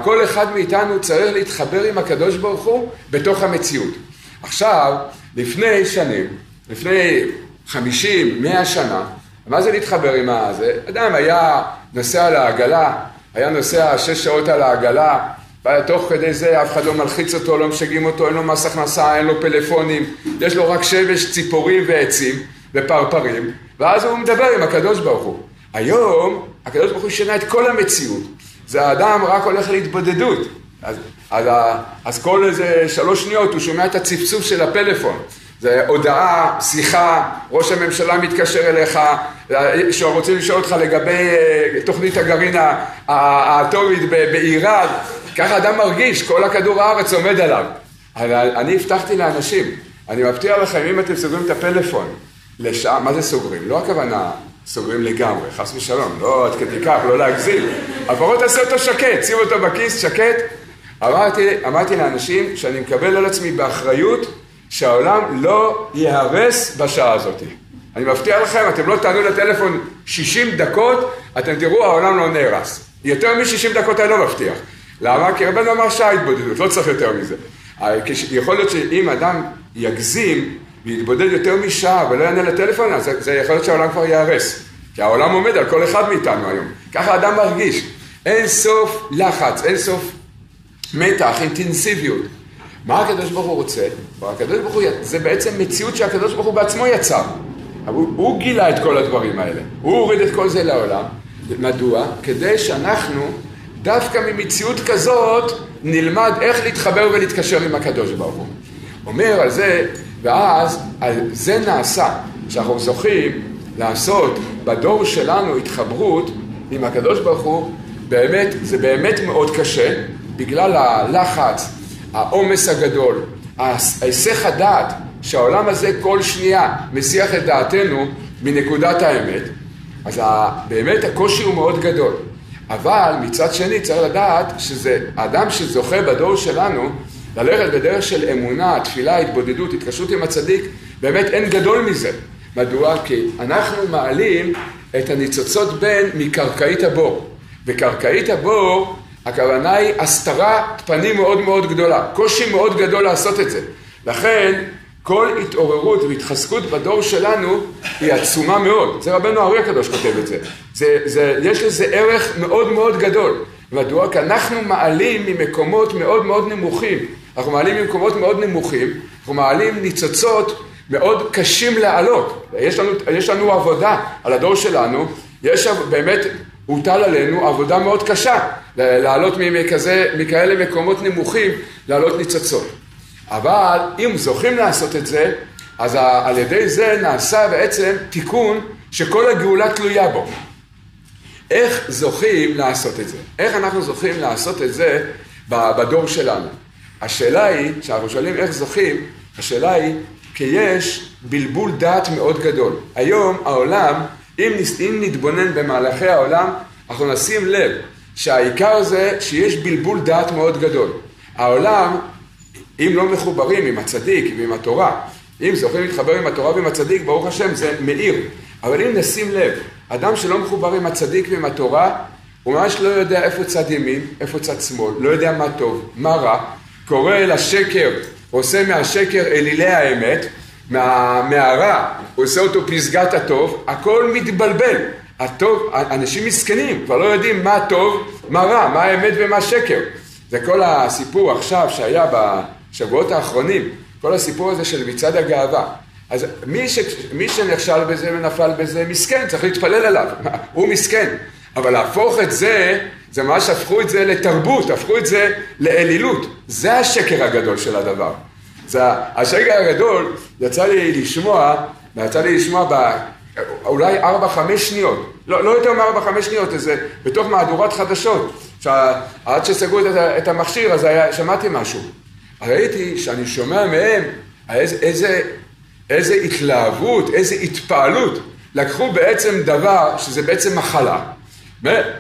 כל אחד מאיתנו צריך להתחבר עם הקדוש ברוך הוא בתוך המציאות. עכשיו, לפני שנים, לפני חמישים, מאה שנה, מה זה להתחבר עם הזה? אדם היה נוסע על העגלה, היה נוסע שש שעות על העגלה, תוך כדי זה אף אחד לא מלחיץ אותו, לא משגעים אותו, אין לו מס הכנסה, אין לו פלאפונים, יש לו רק שמש, ציפורים ועצים ופרפרים, ואז הוא מדבר עם הקדוש ברוך הוא. היום הקדוש ברוך הוא שינה את כל המציאות. זה האדם רק הולך להתבודדות. אז, אז, אז כל איזה שלוש שניות הוא שומע את הצפצוף של הפלאפון. זה הודעה, שיחה, ראש הממשלה מתקשר אליך, שרוצים לשאול אותך לגבי אה, תוכנית הגרעין האטומית באיראן, ככה אדם מרגיש, כל הכדור הארץ עומד עליו. אני הבטחתי לאנשים, אני מבטיח לכם, אם אתם סוגרים את הפלאפון לשעה, מה זה סוגרים? לא הכוונה סוגרים לגמרי, חס ושלום, לא עד כדי כך, לא להגזים, אבל בואו תעשה אותו שקט, שים אותו בכיס, שקט. אמרתי, אמרתי לאנשים שאני מקבל על עצמי באחריות שהעולם לא ייהרס בשעה הזאת. אני מבטיח לכם, אתם לא תענו לטלפון 60 דקות, אתם תראו העולם לא נהרס. יותר מ-60 דקות אני לא מבטיח. למה? כי רבנו אמר שעה התבודדות, לא צריך יותר מזה. יכול להיות שאם אדם יגזים ויתבודד יותר משעה ולא יענה לטלפון, אז זה יכול להיות שהעולם כבר ייהרס. כי העולם עומד על כל אחד מאיתנו היום. ככה אדם מרגיש. אין סוף לחץ, אין סוף מתח, אינטנסיביות. מה הקדוש ברוך הוא רוצה? הקדוש ברוך הוא, זה בעצם מציאות שהקדוש ברוך הוא בעצמו יצר. הוא, הוא גילה את כל הדברים האלה. הוא הוריד את כל זה לעולם. מדוע? כדי שאנחנו דווקא ממציאות כזאת נלמד איך להתחבר ולהתקשר עם הקדוש ברוך הוא. אומר על זה, ואז על זה נעשה, שאנחנו זוכים לעשות בדור שלנו התחברות עם הקדוש ברוך הוא, באמת, זה באמת מאוד קשה, בגלל הלחץ, העומס הגדול, ההיסח הדעת שהעולם הזה כל שנייה מסיח את דעתנו מנקודת האמת, אז באמת הקושי הוא מאוד גדול. אבל מצד שני צריך לדעת שזה אדם שזוכה בדור שלנו ללכת בדרך של אמונה, תפילה, התבודדות, התקשרות עם הצדיק, באמת אין גדול מזה. מדוע? כי אנחנו מעלים את הניצוצות בין מקרקעית הבור. וקרקעית הבור, הכוונה היא הסתרת פנים מאוד מאוד גדולה. קושי מאוד גדול לעשות את זה. לכן כל התעוררות והתחזקות בדור שלנו היא עצומה מאוד. זה רבנו אריה הקדוש כותב את זה. זה, זה. יש לזה ערך מאוד מאוד גדול. מדוע? כי אנחנו מעלים ממקומות מאוד מאוד נמוכים. אנחנו מעלים ממקומות מאוד נמוכים, אנחנו מעלים ניצוצות מאוד קשים לעלות. יש לנו, יש לנו עבודה על הדור שלנו, יש באמת, הוטל עלינו עבודה מאוד קשה לעלות מכזה, מכאלה מקומות נמוכים, לעלות ניצוצות. אבל אם זוכים לעשות את זה, אז על ידי זה נעשה בעצם תיקון שכל הגאולה תלויה בו. איך זוכים לעשות את זה? איך אנחנו זוכים לעשות את זה בדור שלנו? השאלה היא, כשאנחנו שואלים איך זוכים, השאלה היא כי יש בלבול דעת מאוד גדול. היום העולם אם, נתבונן במהלכי העולם, אנחנו נשים לב שהעיקר זה שיש בלבול דעת מאוד גדול. העולם, אם לא מחוברים עם הצדיק ועם התורה, אם זוכים להתחבר עם התורה ועם הצדיק, ברוך השם, זה מאיר. אבל אם נשים לב, אדם שלא מחובר עם הצדיק ועם התורה, הוא ממש לא יודע איפה צד ימין, איפה צד שמאל, לא יודע מה טוב, מה רע, קורא אל השקר, עושה מהשקר אלילי האמת, מה, מהרע עושה אותו פסגת הטוב, הכל מתבלבל. הטוב, אנשים מסכנים, כבר לא יודעים מה טוב, מה רע, מה האמת ומה שקר. זה כל הסיפור עכשיו שהיה בשבועות האחרונים, כל הסיפור הזה של מצעד הגאווה. אז מי, ש, מי שנכשל בזה ונפל בזה, מסכן, צריך להתפלל עליו, הוא מסכן. אבל להפוך את זה, זה ממש הפכו את זה לתרבות, הפכו את זה לאלילות. זה השקר הגדול של הדבר. זה השקר הגדול, יצא לי לשמוע, יצא לי לשמוע ב... אולי ארבע, חמש שניות, לא, לא יותר מארבע, חמש שניות, איזה, בתוך מהדורת חדשות. עד שסגרו את, את המכשיר, אז היה, שמעתי משהו. ראיתי שאני שומע מהם איזה, איזה, איזה התלהבות, איזה התפעלות. לקחו בעצם דבר שזה בעצם מחלה.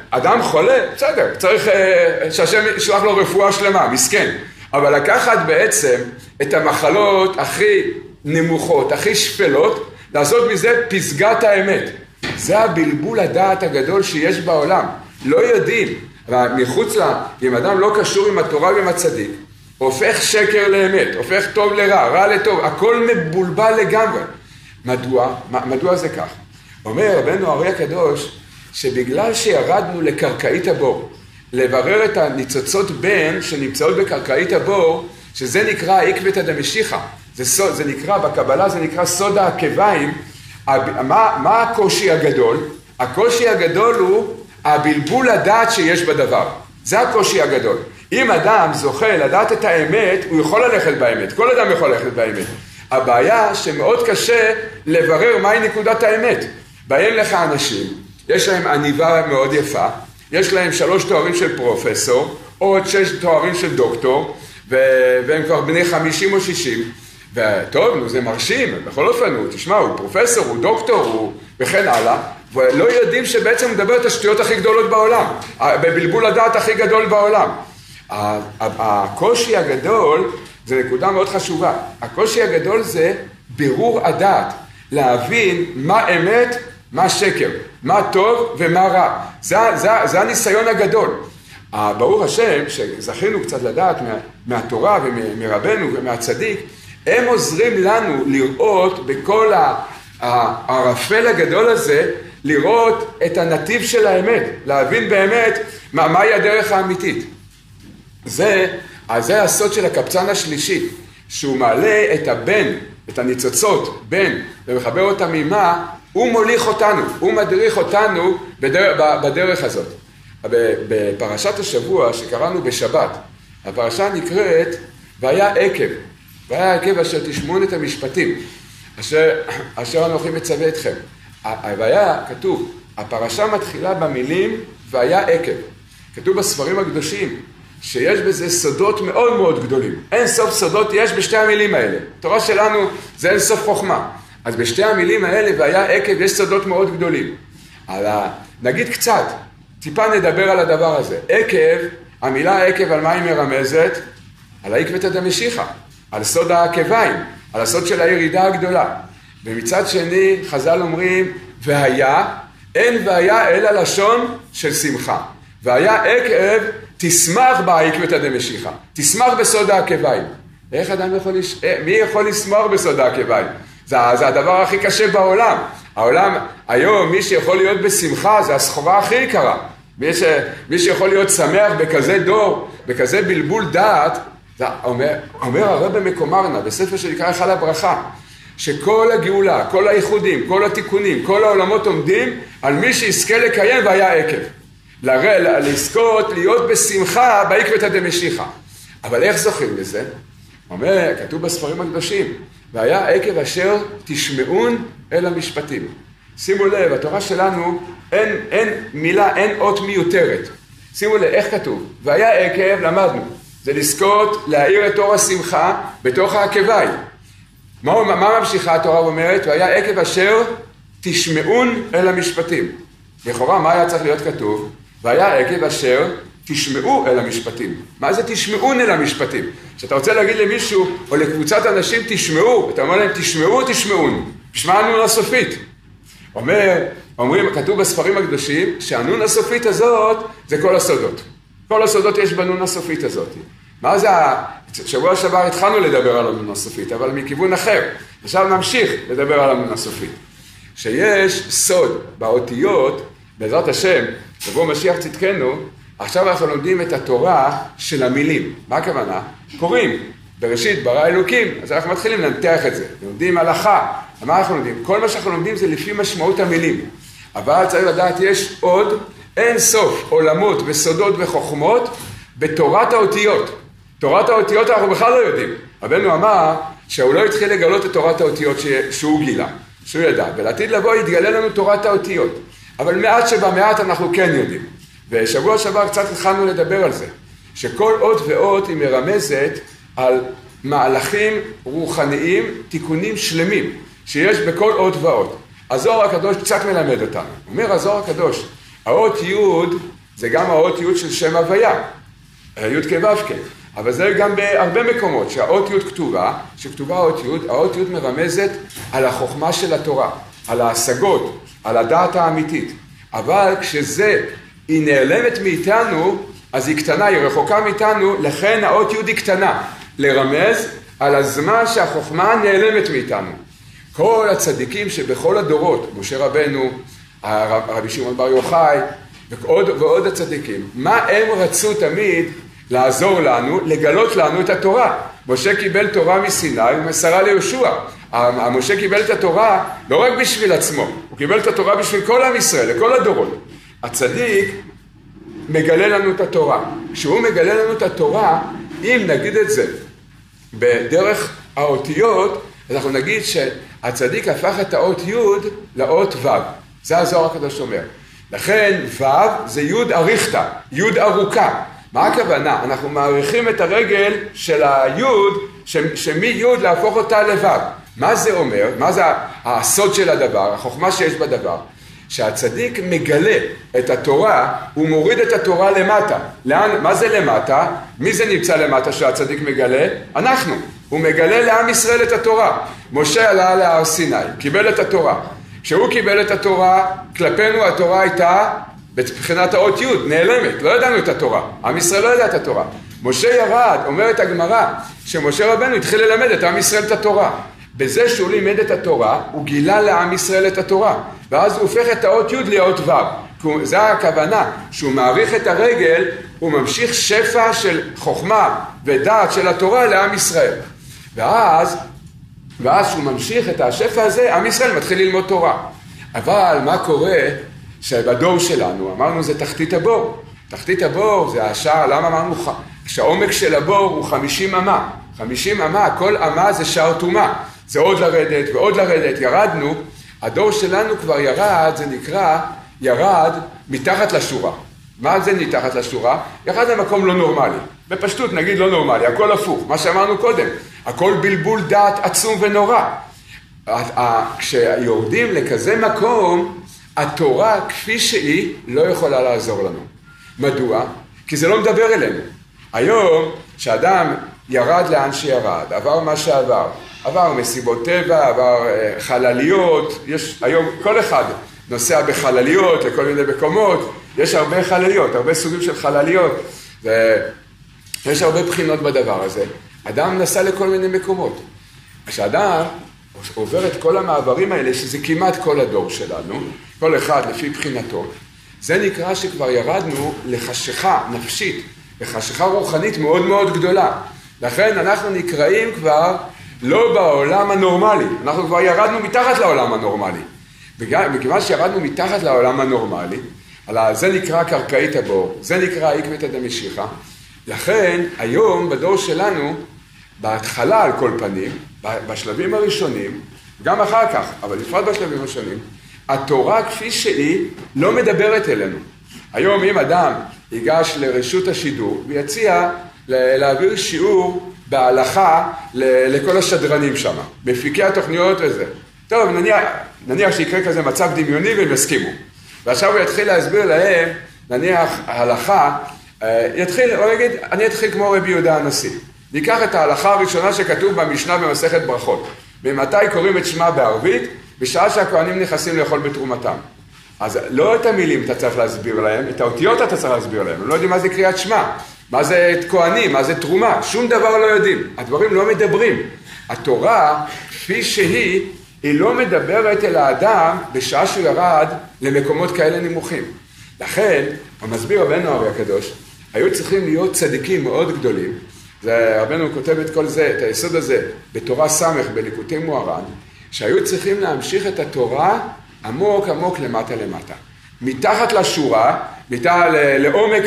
אדם חולה, בסדר, צריך אה, שהשם ישלח לו רפואה שלמה, מסכן. אבל לקחת בעצם את המחלות הכי נמוכות, הכי שפלות, לעשות מזה פסגת האמת. זה הבלבול הדעת הגדול שיש בעולם. לא יודעים, אבל מחוץ ל... אם אדם לא קשור עם התורה ועם הצדיק, הופך שקר לאמת, הופך טוב לרע, רע לטוב, הכל מבולבל לגמרי. מדוע? מדוע זה כך? אומר רבנו אריה הקדוש, שבגלל שירדנו לקרקעית הבור, לברר את הניצוצות בן שנמצאות בקרקעית הבור, שזה נקרא עקבתא דמשיחא, זה, זה נקרא, בקבלה זה נקרא סוד העקביים, מה, מה הקושי הגדול? הקושי הגדול הוא הבלבול הדעת שיש בדבר, זה הקושי הגדול. אם אדם זוכה לדעת את האמת, הוא יכול ללכת באמת, כל אדם יכול ללכת באמת. הבעיה שמאוד קשה לברר מהי נקודת האמת. באים לך אנשים, יש להם עניבה מאוד יפה, יש להם שלוש תוארים של פרופסור, עוד שש תוארים של דוקטור, והם כבר בני חמישים או שישים, וטוב, נו, זה מרשים, בכל אופן, הוא, תשמע, הוא פרופסור, הוא דוקטור, הוא... וכן הלאה, ולא יודעים שבעצם הוא מדבר את השטויות הכי גדולות בעולם, בבלבול הדעת הכי גדול בעולם. הקושי הגדול, זה נקודה מאוד חשובה, הקושי הגדול זה בירור הדעת, להבין מה אמת, מה שקר, מה טוב ומה רע. זה, זה, זה הניסיון הגדול. ברוך השם, שזכינו קצת לדעת מה, מהתורה ומרבנו ומהצדיק, הם עוזרים לנו לראות בכל הערפל הגדול הזה, לראות את הנתיב של האמת, להבין באמת מה, מהי הדרך האמיתית. זה, זה הסוד של הקבצן השלישי, שהוא מעלה את הבן, את הניצוצות, בן, ומחבר אותם עימה, הוא מוליך אותנו, הוא מדריך אותנו בדרך, בדרך הזאת. בפרשת השבוע שקראנו בשבת, הפרשה נקראת והיה עקב, והיה עקב אשר תשמעון את המשפטים, אשר, אשר אנוכי מצווה אתכם. והיה כתוב, הפרשה מתחילה במילים והיה עקב. כתוב בספרים הקדושים שיש בזה סודות מאוד מאוד גדולים. אין סוף סודות יש בשתי המילים האלה. התורה שלנו זה אין סוף חוכמה. אז בשתי המילים האלה והיה עקב יש סודות מאוד גדולים. על ה... נגיד קצת, טיפה נדבר על הדבר הזה. עקב, המילה עקב על מה היא מרמזת? על העקבתא דמשיחא, על סוד העקביים, על הסוד של הירידה הגדולה. ומצד שני, חז"ל אומרים, והיה, אין והיה אלא לשון של שמחה. והיה עקב, תשמח בעקבתא דמשיחא. תשמח בסוד העקביים. איך אדם יכול, לש... אה, מי יכול לשמוח בסוד העקביים? זה, זה הדבר הכי קשה בעולם. העולם, היום מי שיכול להיות בשמחה זה הסחורה הכי יקרה. מי, ש, מי שיכול להיות שמח בכזה דור, בכזה בלבול דעת, זה אומר, אומר הרב מקומרנה בספר שנקרא היכל הברכה, שכל הגאולה, כל הייחודים, כל התיקונים, כל העולמות עומדים על מי שיזכה לקיים והיה עקב. לזכות להיות בשמחה בעקבתא דמשיחא. אבל איך זוכים לזה? אומר, כתוב בספרים הקדושים, והיה עקב אשר תשמעון אל המשפטים. שימו לב, התורה שלנו אין, אין מילה, אין אות מיותרת. שימו לב, איך כתוב? והיה עקב, למדנו, זה לזכות להאיר את אור השמחה בתוך העקביים. מה, מה ממשיכה התורה ואומרת? והיה עקב אשר תשמעון אל המשפטים. לכאורה מה היה צריך להיות כתוב? והיה עקב אשר תשמעו אל המשפטים. מה זה תשמעון אל המשפטים? כשאתה רוצה להגיד למישהו או לקבוצת אנשים תשמעו, אתה אומר להם תשמעו או תשמעון? בשמה הנון הסופית. אומר, אומרים, כתוב בספרים הקדושים שהנון הסופית הזאת זה כל הסודות. כל הסודות יש בנון הסופית הזאת. מה זה ה... שבוע שעבר התחלנו לדבר על הנון הסופית, אבל מכיוון אחר. עכשיו נמשיך לדבר על הנון הסופית. שיש סוד באותיות, בעזרת השם, תבוא משיח צדקנו, עכשיו אנחנו לומדים את התורה של המילים. מה הכוונה? קוראים. בראשית ברא אלוקים, אז אנחנו מתחילים לנתח את זה. לומדים הלכה. מה אנחנו לומדים? כל מה שאנחנו לומדים זה לפי משמעות המילים. אבל צריך לדעת, יש עוד אין סוף עולמות וסודות וחוכמות בתורת האותיות. תורת האותיות אנחנו בכלל לא יודעים. רבנו אמר שהוא לא התחיל לגלות את תורת האותיות שהוא גילה, שהוא ידע, ולעתיד לבוא יתגלה לנו תורת האותיות. אבל מעט שבמעט אנחנו כן יודעים. ושבוע שעבר קצת התחלנו לדבר על זה, שכל אות ואות היא מרמזת על מהלכים רוחניים, תיקונים שלמים, שיש בכל אות ואות. הזוהר הקדוש קצת מלמד אותנו. אומר הזוהר הקדוש, האות י' זה גם האות י' של שם הוויה, י' כו' אבל זה גם בהרבה מקומות, שהאות י' כתובה, שכתובה אות י', האות י' מרמזת על החוכמה של התורה, על ההשגות, על הדעת האמיתית. אבל כשזה, היא נעלמת מאיתנו, אז היא קטנה, היא רחוקה מאיתנו, לכן האות י' היא קטנה. לרמז על הזמן שהחוכמה נעלמת מאיתנו. כל הצדיקים שבכל הדורות, משה רבנו, רבי שמעון בר יוחאי, ועוד, ועוד הצדיקים, מה הם רצו תמיד לעזור לנו, לגלות לנו את התורה. משה קיבל תורה מסיני ומסרה ליהושע. משה קיבל את התורה לא רק בשביל עצמו, הוא קיבל את התורה בשביל כל עם ישראל, לכל הדורות. הצדיק מגלה לנו את התורה. כשהוא מגלה לנו את התורה, אם נגיד את זה בדרך האותיות, אז אנחנו נגיד שהצדיק הפך את האות י' לאות ו'. זה הזוהר הקדוש אומר. לכן ו' זה י' אריכתא, י' ארוכה. מה הכוונה? אנחנו מעריכים את הרגל של היוד, שמי להפוך אותה לו'. מה זה אומר? מה זה הסוד של הדבר, החוכמה שיש בדבר? שהצדיק מגלה את התורה, הוא מוריד את התורה למטה. לאן, מה זה למטה? מי זה נמצא למטה שהצדיק מגלה? אנחנו. הוא מגלה לעם ישראל את התורה. משה עלה להר סיני, קיבל את התורה. כשהוא קיבל את התורה, כלפינו התורה הייתה מבחינת האות י', נעלמת, לא ידענו את התורה. עם ישראל לא ידע את התורה. משה ירד, אומרת הגמרא, שמשה רבנו התחיל ללמד את עם ישראל את התורה. בזה שהוא לימד את התורה, הוא גילה לעם ישראל את התורה. ואז הוא הופך את האות י' לאות ו'. זה הכוונה, שהוא מעריך את הרגל, הוא ממשיך שפע של חוכמה ודעת של התורה לעם ישראל. ואז, ואז שהוא ממשיך את השפע הזה, עם ישראל מתחיל ללמוד תורה. אבל מה קורה שבדור שלנו, אמרנו זה תחתית הבור. תחתית הבור זה השער, למה אמרנו שהעומק של הבור הוא חמישים אמה. חמישים אמה, כל אמה זה שער טומאה. זה עוד לרדת ועוד לרדת, ירדנו, הדור שלנו כבר ירד, זה נקרא, ירד מתחת לשורה. מה זה מתחת לשורה? ירד למקום לא נורמלי. בפשטות נגיד לא נורמלי, הכל הפוך, מה שאמרנו קודם, הכל בלבול דעת עצום ונורא. כשיורדים לכזה מקום, התורה כפי שהיא לא יכולה לעזור לנו. מדוע? כי זה לא מדבר אלינו. היום, כשאדם ירד לאן שירד, עבר מה שעבר, עבר מסיבות טבע, עבר אה, חלליות, יש היום כל אחד נוסע בחלליות לכל מיני מקומות, יש הרבה חלליות, הרבה סוגים של חלליות, ויש הרבה בחינות בדבר הזה. אדם נסע לכל מיני מקומות. כשאדם עובר את כל המעברים האלה, שזה כמעט כל הדור שלנו, כל אחד לפי בחינתו, זה נקרא שכבר ירדנו לחשיכה נפשית, לחשיכה רוחנית מאוד מאוד גדולה. לכן אנחנו נקראים כבר לא בעולם הנורמלי, אנחנו כבר ירדנו מתחת לעולם הנורמלי. מכיוון שירדנו מתחת לעולם הנורמלי, זה נקרא קרקעית הבור, זה נקרא עקבתא דמשיחא, לכן היום בדור שלנו, בהתחלה על כל פנים, בשלבים הראשונים, גם אחר כך, אבל בפרט בשלבים הראשונים, התורה כפי שהיא לא מדברת אלינו. היום אם אדם ייגש לרשות השידור ויציע להעביר שיעור בהלכה לכל השדרנים שם, מפיקי התוכניות וזה. טוב, נניח, נניח שיקרה כזה מצב דמיוני והם יסכימו. ועכשיו הוא יתחיל להסביר להם, נניח הלכה, אה, יתחיל, הוא יגיד, אני אתחיל כמו רבי יהודה הנשיא. ניקח את ההלכה הראשונה שכתוב במשנה במסכת ברכות. ממתי קוראים את שמע בערבית? בשעה שהכוהנים נכנסים לאכול בתרומתם. אז לא את המילים אתה צריך להסביר להם, את האותיות אתה צריך להסביר להם. הם לא יודעים מה זה קריאת שמע, מה זה כהנים, מה זה תרומה, שום דבר לא יודעים. הדברים לא מדברים. התורה, כפי שהיא, היא לא מדברת אל האדם בשעה שהוא ירד למקומות כאלה נמוכים. לכן, המסביר רבנו ארי הקדוש, היו צריכים להיות צדיקים מאוד גדולים, רבנו כותב את כל זה, את היסוד הזה, בתורה ס' בליקוטי מוהר"ן, שהיו צריכים להמשיך את התורה עמוק עמוק למטה למטה. מתחת לשורה, מתחת לעומק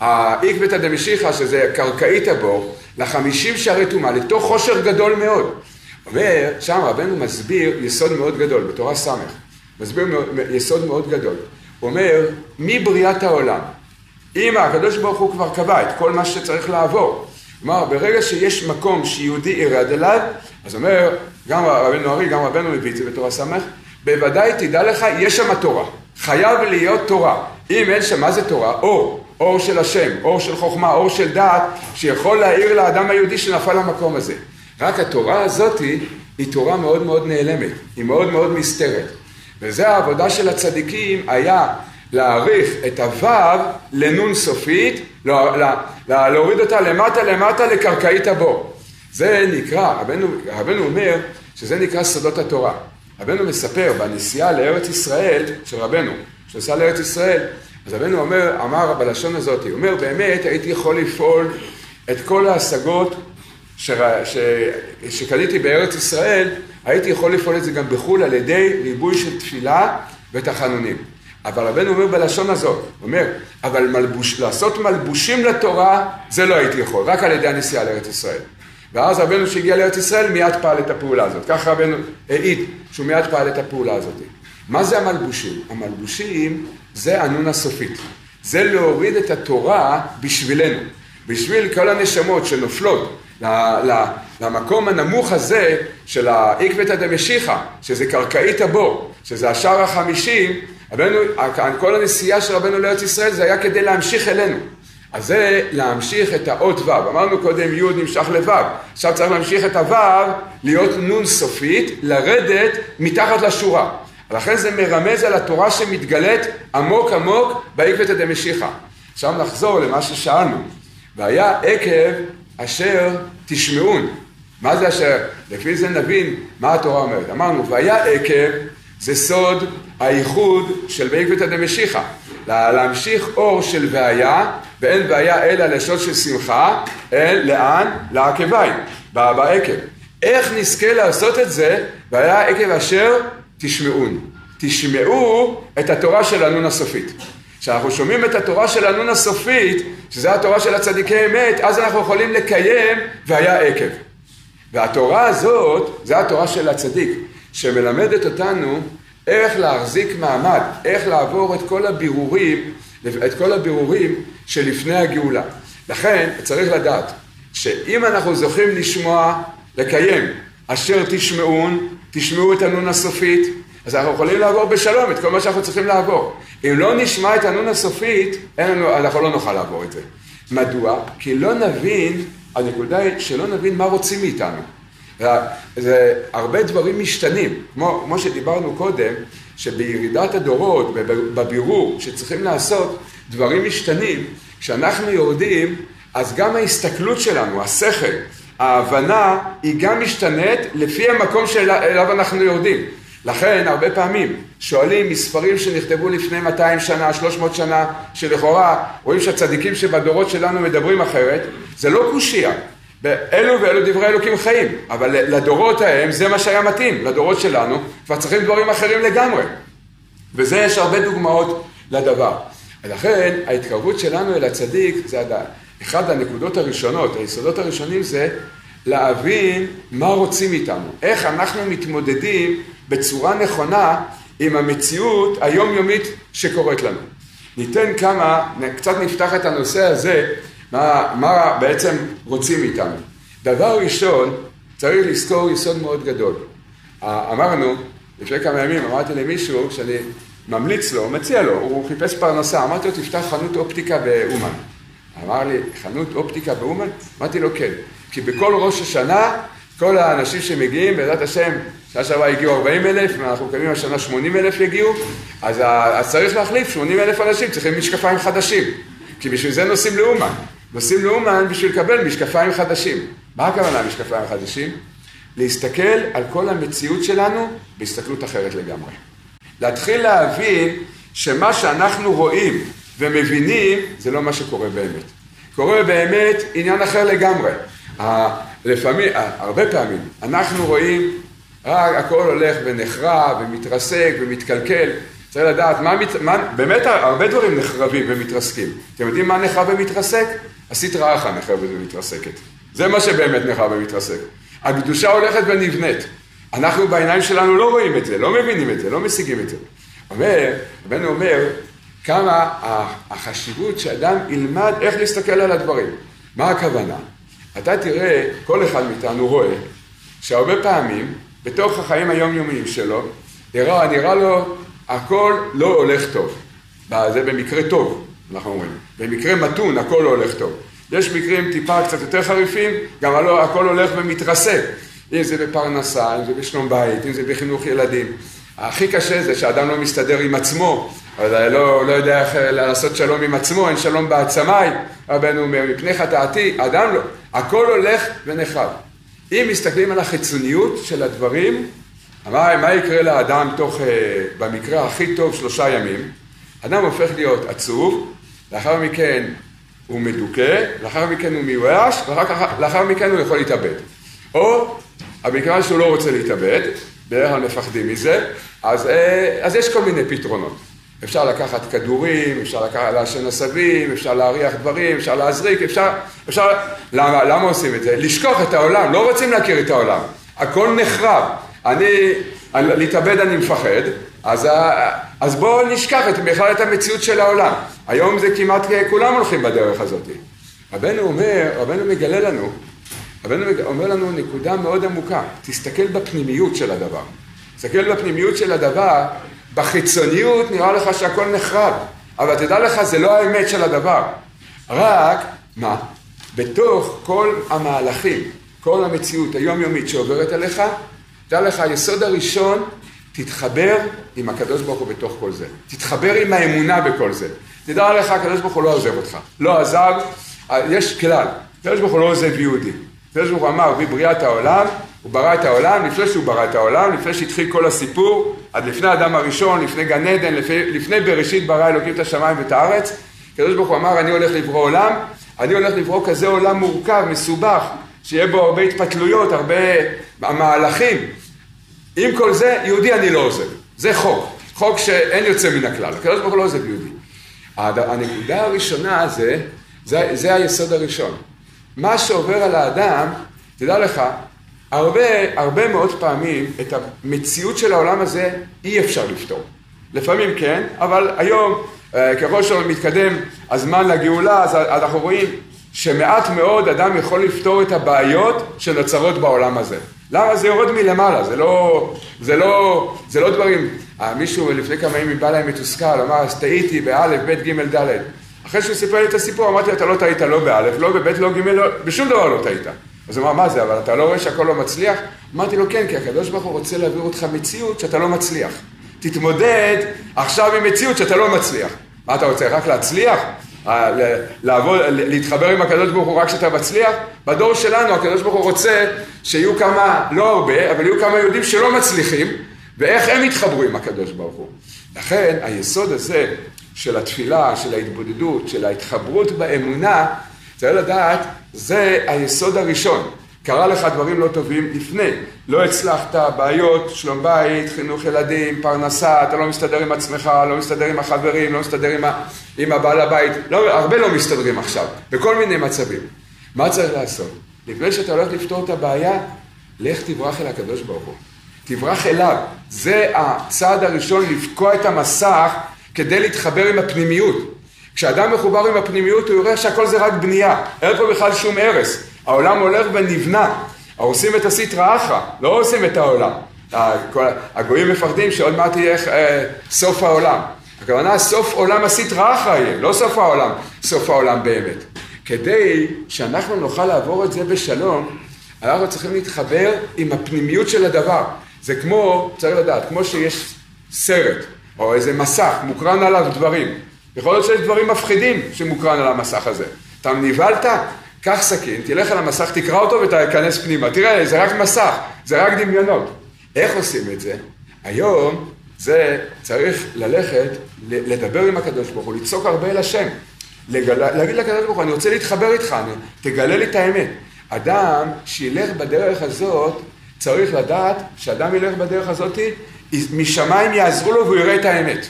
העקבתא דמשיחא, שזה קרקעית הבור, לחמישים שערי טומאה, לתוך חושר גדול מאוד. אומר, שם רבנו מסביר יסוד מאוד גדול, בתורה ס', מסביר יסוד מאוד גדול. הוא אומר, מבריאת העולם, אם הקדוש ברוך הוא כבר קבע את כל מה שצריך לעבור, כלומר, ברגע שיש מקום שיהודי ירד אליו, אז אומר, גם רבנו ארי, גם רבנו מביא את זה בתורה ס', בוודאי תדע לך, יש שם תורה. חייב להיות תורה. אם אין שם, מה זה תורה? אור. אור של השם, אור של חוכמה, אור של דעת, שיכול להאיר לאדם היהודי שנפל למקום הזה. רק התורה הזאת היא תורה מאוד מאוד נעלמת, היא מאוד מאוד נסתרת. וזה העבודה של הצדיקים, היה להעריך את הוו לנון סופית, לא, לא, לא, להוריד אותה למטה למטה לקרקעית הבור. זה נקרא, רבנו, רבנו אומר שזה נקרא סודות התורה. רבנו מספר בנסיעה לארץ ישראל של רבנו, שנסע לארץ ישראל, אז רבנו אומר, אמר בלשון הזאת, הוא אומר באמת הייתי יכול לפעול את כל ההשגות ש... ש... שקניתי בארץ ישראל, הייתי יכול לפעול את זה גם בחו"ל על ידי ריבוי של תפילה ותחנונים. אבל רבנו אומר בלשון הזאת, הוא אומר, אבל מלבוש, לעשות מלבושים לתורה, זה לא הייתי יכול, רק על ידי הנסיעה לארץ ישראל. ואז רבנו שהגיע לארץ ישראל מיד פעל את הפעולה הזאת. ככה רבנו העיד שהוא מיד פעל את הפעולה הזאת. מה זה המלבושים? המלבושים זה הנון הסופית. זה להוריד את התורה בשבילנו. בשביל כל הנשמות שנופלות למקום הנמוך הזה של העקבתא דמשיחא, שזה קרקעית הבור, שזה השער החמישים, רבנו, כל הנסיעה של רבנו לארץ ישראל זה היה כדי להמשיך אלינו. אז זה להמשיך את האות ו'. אמרנו קודם י' נמשך לו', עכשיו צריך להמשיך את הו' להיות נ' סופית, לרדת מתחת לשורה. ולכן זה מרמז על התורה שמתגלית עמוק עמוק בעקבתא דמשיחא. עכשיו נחזור למה ששאלנו. והיה עקב אשר תשמעון. מה זה אשר? לפי זה נבין מה התורה אומרת. אמרנו, והיה עקב זה סוד הייחוד של בעקבתא דמשיחא. להמשיך אור של והיה, ואין והיה אלא לשון של שמחה, אל לאן? לעקביים, בעקב. איך נזכה לעשות את זה? והיה עקב אשר תשמעון. תשמעו את התורה של הנון הסופית. כשאנחנו שומעים את התורה של הנון הסופית, שזה התורה של הצדיקי אמת, אז אנחנו יכולים לקיים והיה עקב. והתורה הזאת, זה התורה של הצדיק, שמלמדת אותנו איך להחזיק מעמד, איך לעבור את כל הבירורים, את כל הבירורים שלפני הגאולה. לכן צריך לדעת שאם אנחנו זוכים לשמוע, לקיים, אשר תשמעון, תשמעו את הנון הסופית, אז אנחנו יכולים לעבור בשלום את כל מה שאנחנו צריכים לעבור. אם לא נשמע את הנון הסופית, לנו, אנחנו לא נוכל לעבור את זה. מדוע? כי לא נבין, הנקודה היא שלא נבין מה רוצים מאיתנו. זה, הרבה דברים משתנים, כמו, כמו שדיברנו קודם, שבירידת הדורות, בבירור שצריכים לעשות, דברים משתנים. כשאנחנו יורדים, אז גם ההסתכלות שלנו, השכל, ההבנה, היא גם משתנית לפי המקום שאליו אנחנו יורדים. לכן הרבה פעמים שואלים מספרים שנכתבו לפני 200 שנה, 300 שנה, שלכאורה רואים שהצדיקים שבדורות שלנו מדברים אחרת, זה לא קושייה. אלו ואלו דברי אלוקים חיים, אבל לדורות ההם זה מה שהיה מתאים, לדורות שלנו כבר צריכים דברים אחרים לגמרי. וזה יש הרבה דוגמאות לדבר. ולכן ההתקרבות שלנו אל הצדיק זה אחד הנקודות הראשונות, היסודות הראשונים זה להבין מה רוצים איתנו, איך אנחנו מתמודדים בצורה נכונה עם המציאות היומיומית שקורית לנו. ניתן כמה, קצת נפתח את הנושא הזה מה, מה בעצם רוצים מאיתנו. דבר ראשון, צריך לזכור יסוד מאוד גדול. אמרנו לפני כמה ימים אמרתי למישהו שאני ממליץ לו, מציע לו, הוא חיפש פרנסה, אמרתי לו תפתח חנות אופטיקה באומן. אמר לי, חנות אופטיקה באומן? אמרתי לו כן, כי בכל ראש השנה כל האנשים שמגיעים, בעזרת השם, שנה שעברה הגיעו 40 אלף, ואנחנו מקווים השנה 80 אלף יגיעו, אז, אז צריך להחליף 80 אלף אנשים, צריכים משקפיים חדשים. כי בשביל זה נוסעים לאומן. נוסעים לאומן בשביל לקבל משקפיים חדשים. מה הכוונה משקפיים חדשים? להסתכל על כל המציאות שלנו בהסתכלות אחרת לגמרי. להתחיל להבין שמה שאנחנו רואים ומבינים זה לא מה שקורה באמת. קורה באמת עניין אחר לגמרי. לפעמים, הרבה פעמים, אנחנו רואים רק הכל הולך ונחרב ומתרסק ומתקלקל. צריך לדעת מה, מה, באמת הרבה דברים נחרבים ומתרסקים. אתם יודעים מה נחרב ומתרסק? הסטרא אחא נחרבת ומתרסקת. זה מה שבאמת נחרב ומתרסק. הקדושה הולכת ונבנית. אנחנו בעיניים שלנו לא רואים את זה, לא מבינים את זה, לא משיגים את זה. אומר, רבנו אומר, כמה החשיבות שאדם ילמד איך להסתכל על הדברים. מה הכוונה? אתה תראה, כל אחד מאיתנו רואה, שהרבה פעמים, בתוך החיים היומיומיים שלו, נראה, נראה לו הכל לא הולך טוב. זה במקרה טוב, אנחנו אומרים. במקרה מתון הכל לא הולך טוב. יש מקרים טיפה קצת יותר חריפים, גם הלא, הכל הולך ומתרסק. אם זה בפרנסה, אם זה בשלום בית, אם זה בחינוך ילדים. הכי קשה זה שאדם לא מסתדר עם עצמו, אבל לא, לא יודע איך לעשות שלום עם עצמו, אין שלום בעצמיי, רבנו אומר, מפני חטאתי, אדם לא. הכל הולך ונחרב. אם מסתכלים על החיצוניות של הדברים, מה, מה יקרה לאדם תוך, אה, במקרה הכי טוב, שלושה ימים? אדם הופך להיות עצוב, לאחר מכן הוא מדוכא, לאחר מכן הוא מיואש, ולאחר מכן הוא יכול להתאבד. או, מכיוון שהוא לא רוצה להתאבד, בדרך כלל מפחדים מזה, אז, אה, אז יש כל מיני פתרונות. אפשר לקחת כדורים, אפשר לקחת לעשן עשבים, אפשר להריח דברים, אפשר להזריק, אפשר, אפשר, למה, למה עושים את זה? לשכוח את העולם, לא רוצים להכיר את העולם, הכל נחרב, אני, להתאבד אני מפחד, אז, אז בואו נשכח את, בכלל את המציאות של העולם, היום זה כמעט כולם הולכים בדרך הזאת. רבנו אומר, רבנו מגלה לנו, רבנו אומר לנו נקודה מאוד עמוקה, תסתכל בפנימיות של הדבר, תסתכל בפנימיות של הדבר בחיצוניות נראה לך שהכל נחרב, אבל תדע לך, זה לא האמת של הדבר. רק, מה? בתוך כל המהלכים, כל המציאות היומיומית שעוברת עליך, תדע לך, היסוד הראשון, תתחבר עם הקדוש ברוך הוא בתוך כל זה. תתחבר עם האמונה בכל זה. תדע לך, הקדוש ברוך הוא לא עוזב אותך. לא עזב, יש כלל, הקדוש ברוך הוא לא עוזב יהודי. הקדוש ברוך הוא אמר, בבריאת העולם, הוא ברא את העולם, לפני שהוא ברא את העולם, לפני שהתחיל כל הסיפור, עד לפני האדם הראשון, לפני גן עדן, לפני, לפני בראשית ברא אלוקים את השמיים ואת הארץ, הקדוש ברוך הוא אמר, אני הולך לברוא עולם, אני הולך לברוא כזה עולם מורכב, מסובך, שיהיה בו הרבה התפתלויות, הרבה מהלכים. עם כל זה, יהודי אני לא עוזב. זה חוק. חוק שאין יוצא מן הכלל. הקדוש ברוך הוא לא עוזב יהודי. הנקודה הראשונה זה, זה, זה היסוד הראשון. מה שעובר על האדם, תדע לך, הרבה, הרבה מאוד פעמים את המציאות של העולם הזה אי אפשר לפתור. לפעמים כן, אבל היום אה, ככל שמתקדם הזמן לגאולה, אז אנחנו רואים שמעט מאוד אדם יכול לפתור את הבעיות שנוצרות בעולם הזה. למה זה יורד מלמעלה? זה לא, זה לא, זה לא דברים... אה, מישהו לפני כמה ימים בא להם מתוסכל, אמר, אז טעיתי באלף, בית, גימל, דלת. אחרי שהוא סיפר לי את הסיפור, אמרתי אתה לא טעית לא באלף, לא בבית, לא גימל, לא, בשום דבר לא טעית. אז הוא אמר, מה זה, אבל אתה לא רואה שהכל לא מצליח? אמרתי לו, כן, כי הקדוש ברוך הוא רוצה להעביר אותך מציאות שאתה לא מצליח. תתמודד עכשיו עם מציאות שאתה לא מצליח. מה אתה רוצה, רק להצליח? אה, לעבוד, להתחבר עם הקדוש ברוך הוא רק כשאתה מצליח? בדור שלנו הקדוש ברוך הוא רוצה שיהיו כמה, לא הרבה, אבל יהיו כמה יהודים שלא מצליחים, ואיך הם יתחברו עם הקדוש ברוך הוא. לכן היסוד הזה של התפילה, של ההתבודדות, של ההתחברות באמונה, צריך לדעת, זה היסוד הראשון. קרה לך דברים לא טובים לפני, לא הצלחת, בעיות, שלום בית, חינוך ילדים, פרנסה, אתה לא מסתדר עם עצמך, לא מסתדר עם החברים, לא מסתדר עם, ה, עם הבעל הבית, לא, הרבה לא מסתדרים עכשיו, בכל מיני מצבים. מה צריך לעשות? לפני שאתה הולך לפתור את הבעיה, לך תברח אל הקדוש ברוך הוא. תברח אליו. זה הצעד הראשון לפקוע את המסך כדי להתחבר עם הפנימיות. כשאדם מחובר עם הפנימיות הוא יראה שהכל זה רק בנייה, אין פה בכלל שום הרס. העולם הולך ונבנה, עושים את הסטרא אחרא, לא עושים את העולם. הגויים מפחדים שעוד מעט יהיה אה, סוף העולם. הכוונה סוף עולם הסטרא אחרא יהיה, לא סוף העולם, סוף העולם באמת. כדי שאנחנו נוכל לעבור את זה בשלום, אנחנו צריכים להתחבר עם הפנימיות של הדבר. זה כמו, צריך לדעת, כמו שיש סרט או איזה מסך, מוקרן עליו דברים. יכול להיות שיש דברים מפחידים שמוקרן על המסך הזה. אתה נבהלת? קח סכין, תלך על המסך, תקרא אותו ותיכנס פנימה. תראה, זה רק מסך, זה רק דמיונות. איך עושים את זה? היום זה צריך ללכת, לדבר עם הקדוש ברוך הוא, לצעוק הרבה אל השם. לגל... להגיד לקדוש ברוך הוא, אני רוצה להתחבר איתך, אני... תגלה לי את האמת. אדם שילך בדרך הזאת, צריך לדעת שאדם ילך בדרך הזאת, משמיים יעזרו לו והוא יראה את האמת.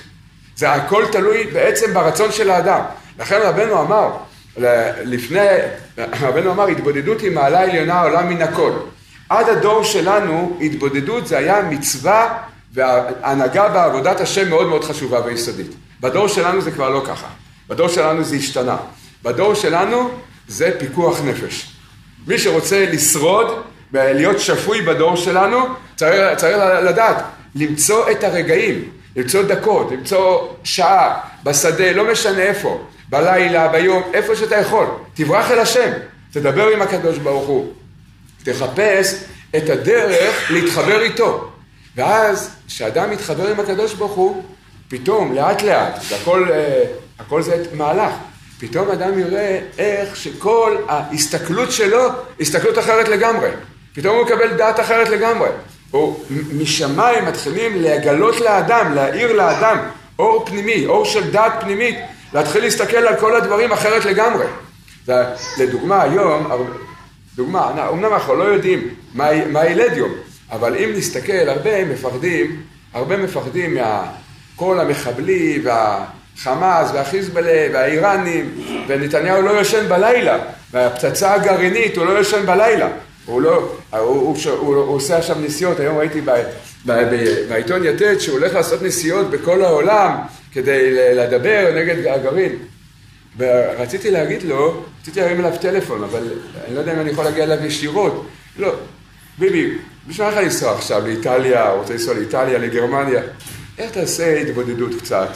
זה הכל תלוי בעצם ברצון של האדם. לכן רבנו אמר, לפני, רבנו אמר, התבודדות היא מעלה עליונה העולם מן הכל. עד הדור שלנו, התבודדות זה היה מצווה והנהגה בעבודת השם מאוד מאוד חשובה ויסודית. בדור שלנו זה כבר לא ככה. בדור שלנו זה השתנה. בדור שלנו זה פיקוח נפש. מי שרוצה לשרוד ולהיות שפוי בדור שלנו, צריך, צריך לדעת, למצוא את הרגעים, למצוא דקות, למצוא שעה, בשדה, לא משנה איפה, בלילה, ביום, איפה שאתה יכול. תברח אל השם, תדבר עם הקדוש ברוך הוא. תחפש את הדרך להתחבר איתו. ואז, כשאדם מתחבר עם הקדוש ברוך הוא, פתאום, לאט לאט, והכל אה, הכל זה מהלך, פתאום אדם יראה איך שכל ההסתכלות שלו, הסתכלות אחרת לגמרי. פתאום הוא מקבל דעת אחרת לגמרי. או משמיים מתחילים לגלות לאדם, להאיר לאדם אור פנימי, אור של דעת פנימית, להתחיל להסתכל על כל הדברים אחרת לגמרי. לדוגמה היום, דוגמה, אמנם אנחנו לא יודעים מה, מה ילד יום, אבל אם נסתכל, הרבה מפחדים, הרבה מפחדים מכל המחבלים והחמאס והחיזבאללה והאיראנים, ונתניהו לא יושן בלילה, והפצצה הגרעינית, הוא לא יושן בלילה. הוא לא, הוא, הוא, הוא, הוא, עושה עכשיו נסיעות, היום ראיתי בעיתון יתד שהוא הולך לעשות נסיעות בכל העולם כדי לדבר נגד הגרעין. ורציתי להגיד לו, רציתי להרים אליו טלפון, אבל אני לא יודע אם אני יכול להגיע אליו ישירות. לא, ביבי, בשביל לך לנסוע עכשיו לאיטליה, רוצה לנסוע לאיטליה, לגרמניה, איך תעשה התבודדות קצת?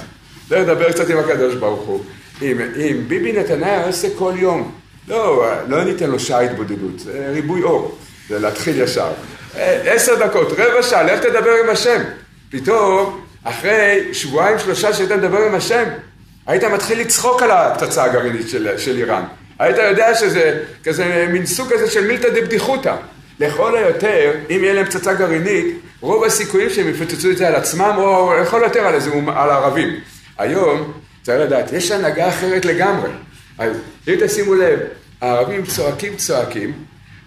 לדבר קצת עם הקדוש ברוך הוא. אם, אם ביבי נתניהו עושה כל יום, לא, לא ניתן לו שעה התבודדות, ריבוי אור, זה להתחיל ישר. עשר דקות, רבע שעה, לך תדבר עם השם. פתאום, אחרי שבועיים שלושה שהיית מדבר עם השם, היית מתחיל לצחוק על הפצצה הגרעינית של, של איראן. היית יודע שזה כזה מין סוג כזה של מילתא דבדיחותא. לכל היותר, אם יהיה להם פצצה גרעינית, רוב הסיכויים שהם יפוצצו את זה על עצמם, או לכל היותר על, איזה, על הערבים. היום, צריך לדעת, יש הנהגה אחרת לגמרי. אז אם תשימו לב, הערבים צועקים צועקים,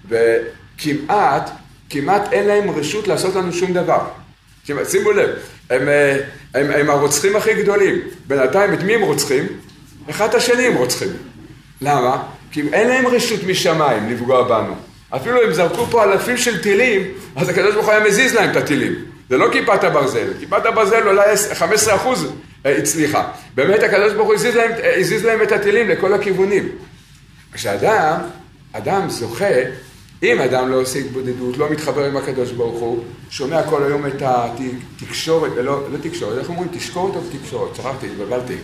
וכמעט, כמעט אין להם רשות לעשות לנו שום דבר. שימו לב, הם, אה, הם, הם הרוצחים הכי גדולים. בינתיים את מי הם רוצחים? אחד את השני הם רוצחים. למה? כי אין להם רשות משמיים לפגוע בנו. אפילו אם זרקו פה אלפים של טילים, אז הקדוש ברוך הוא היה מזיז להם את הטילים. זה לא כיפת הברזל, כיפת הברזל אולי 15 אחוז אה, הצליחה. באמת הקדוש ברוך הוא הזיז להם, אה, הזיז להם את הטילים לכל הכיוונים. כשאדם, אדם זוכה, אם אדם לא עושה התבודדות, לא מתחבר עם הקדוש ברוך הוא, שומע כל היום את התקשורת, לא, לא תקשורת, איך אומרים? תשקורת או תקשורת? שכחתי, התבלבלתי.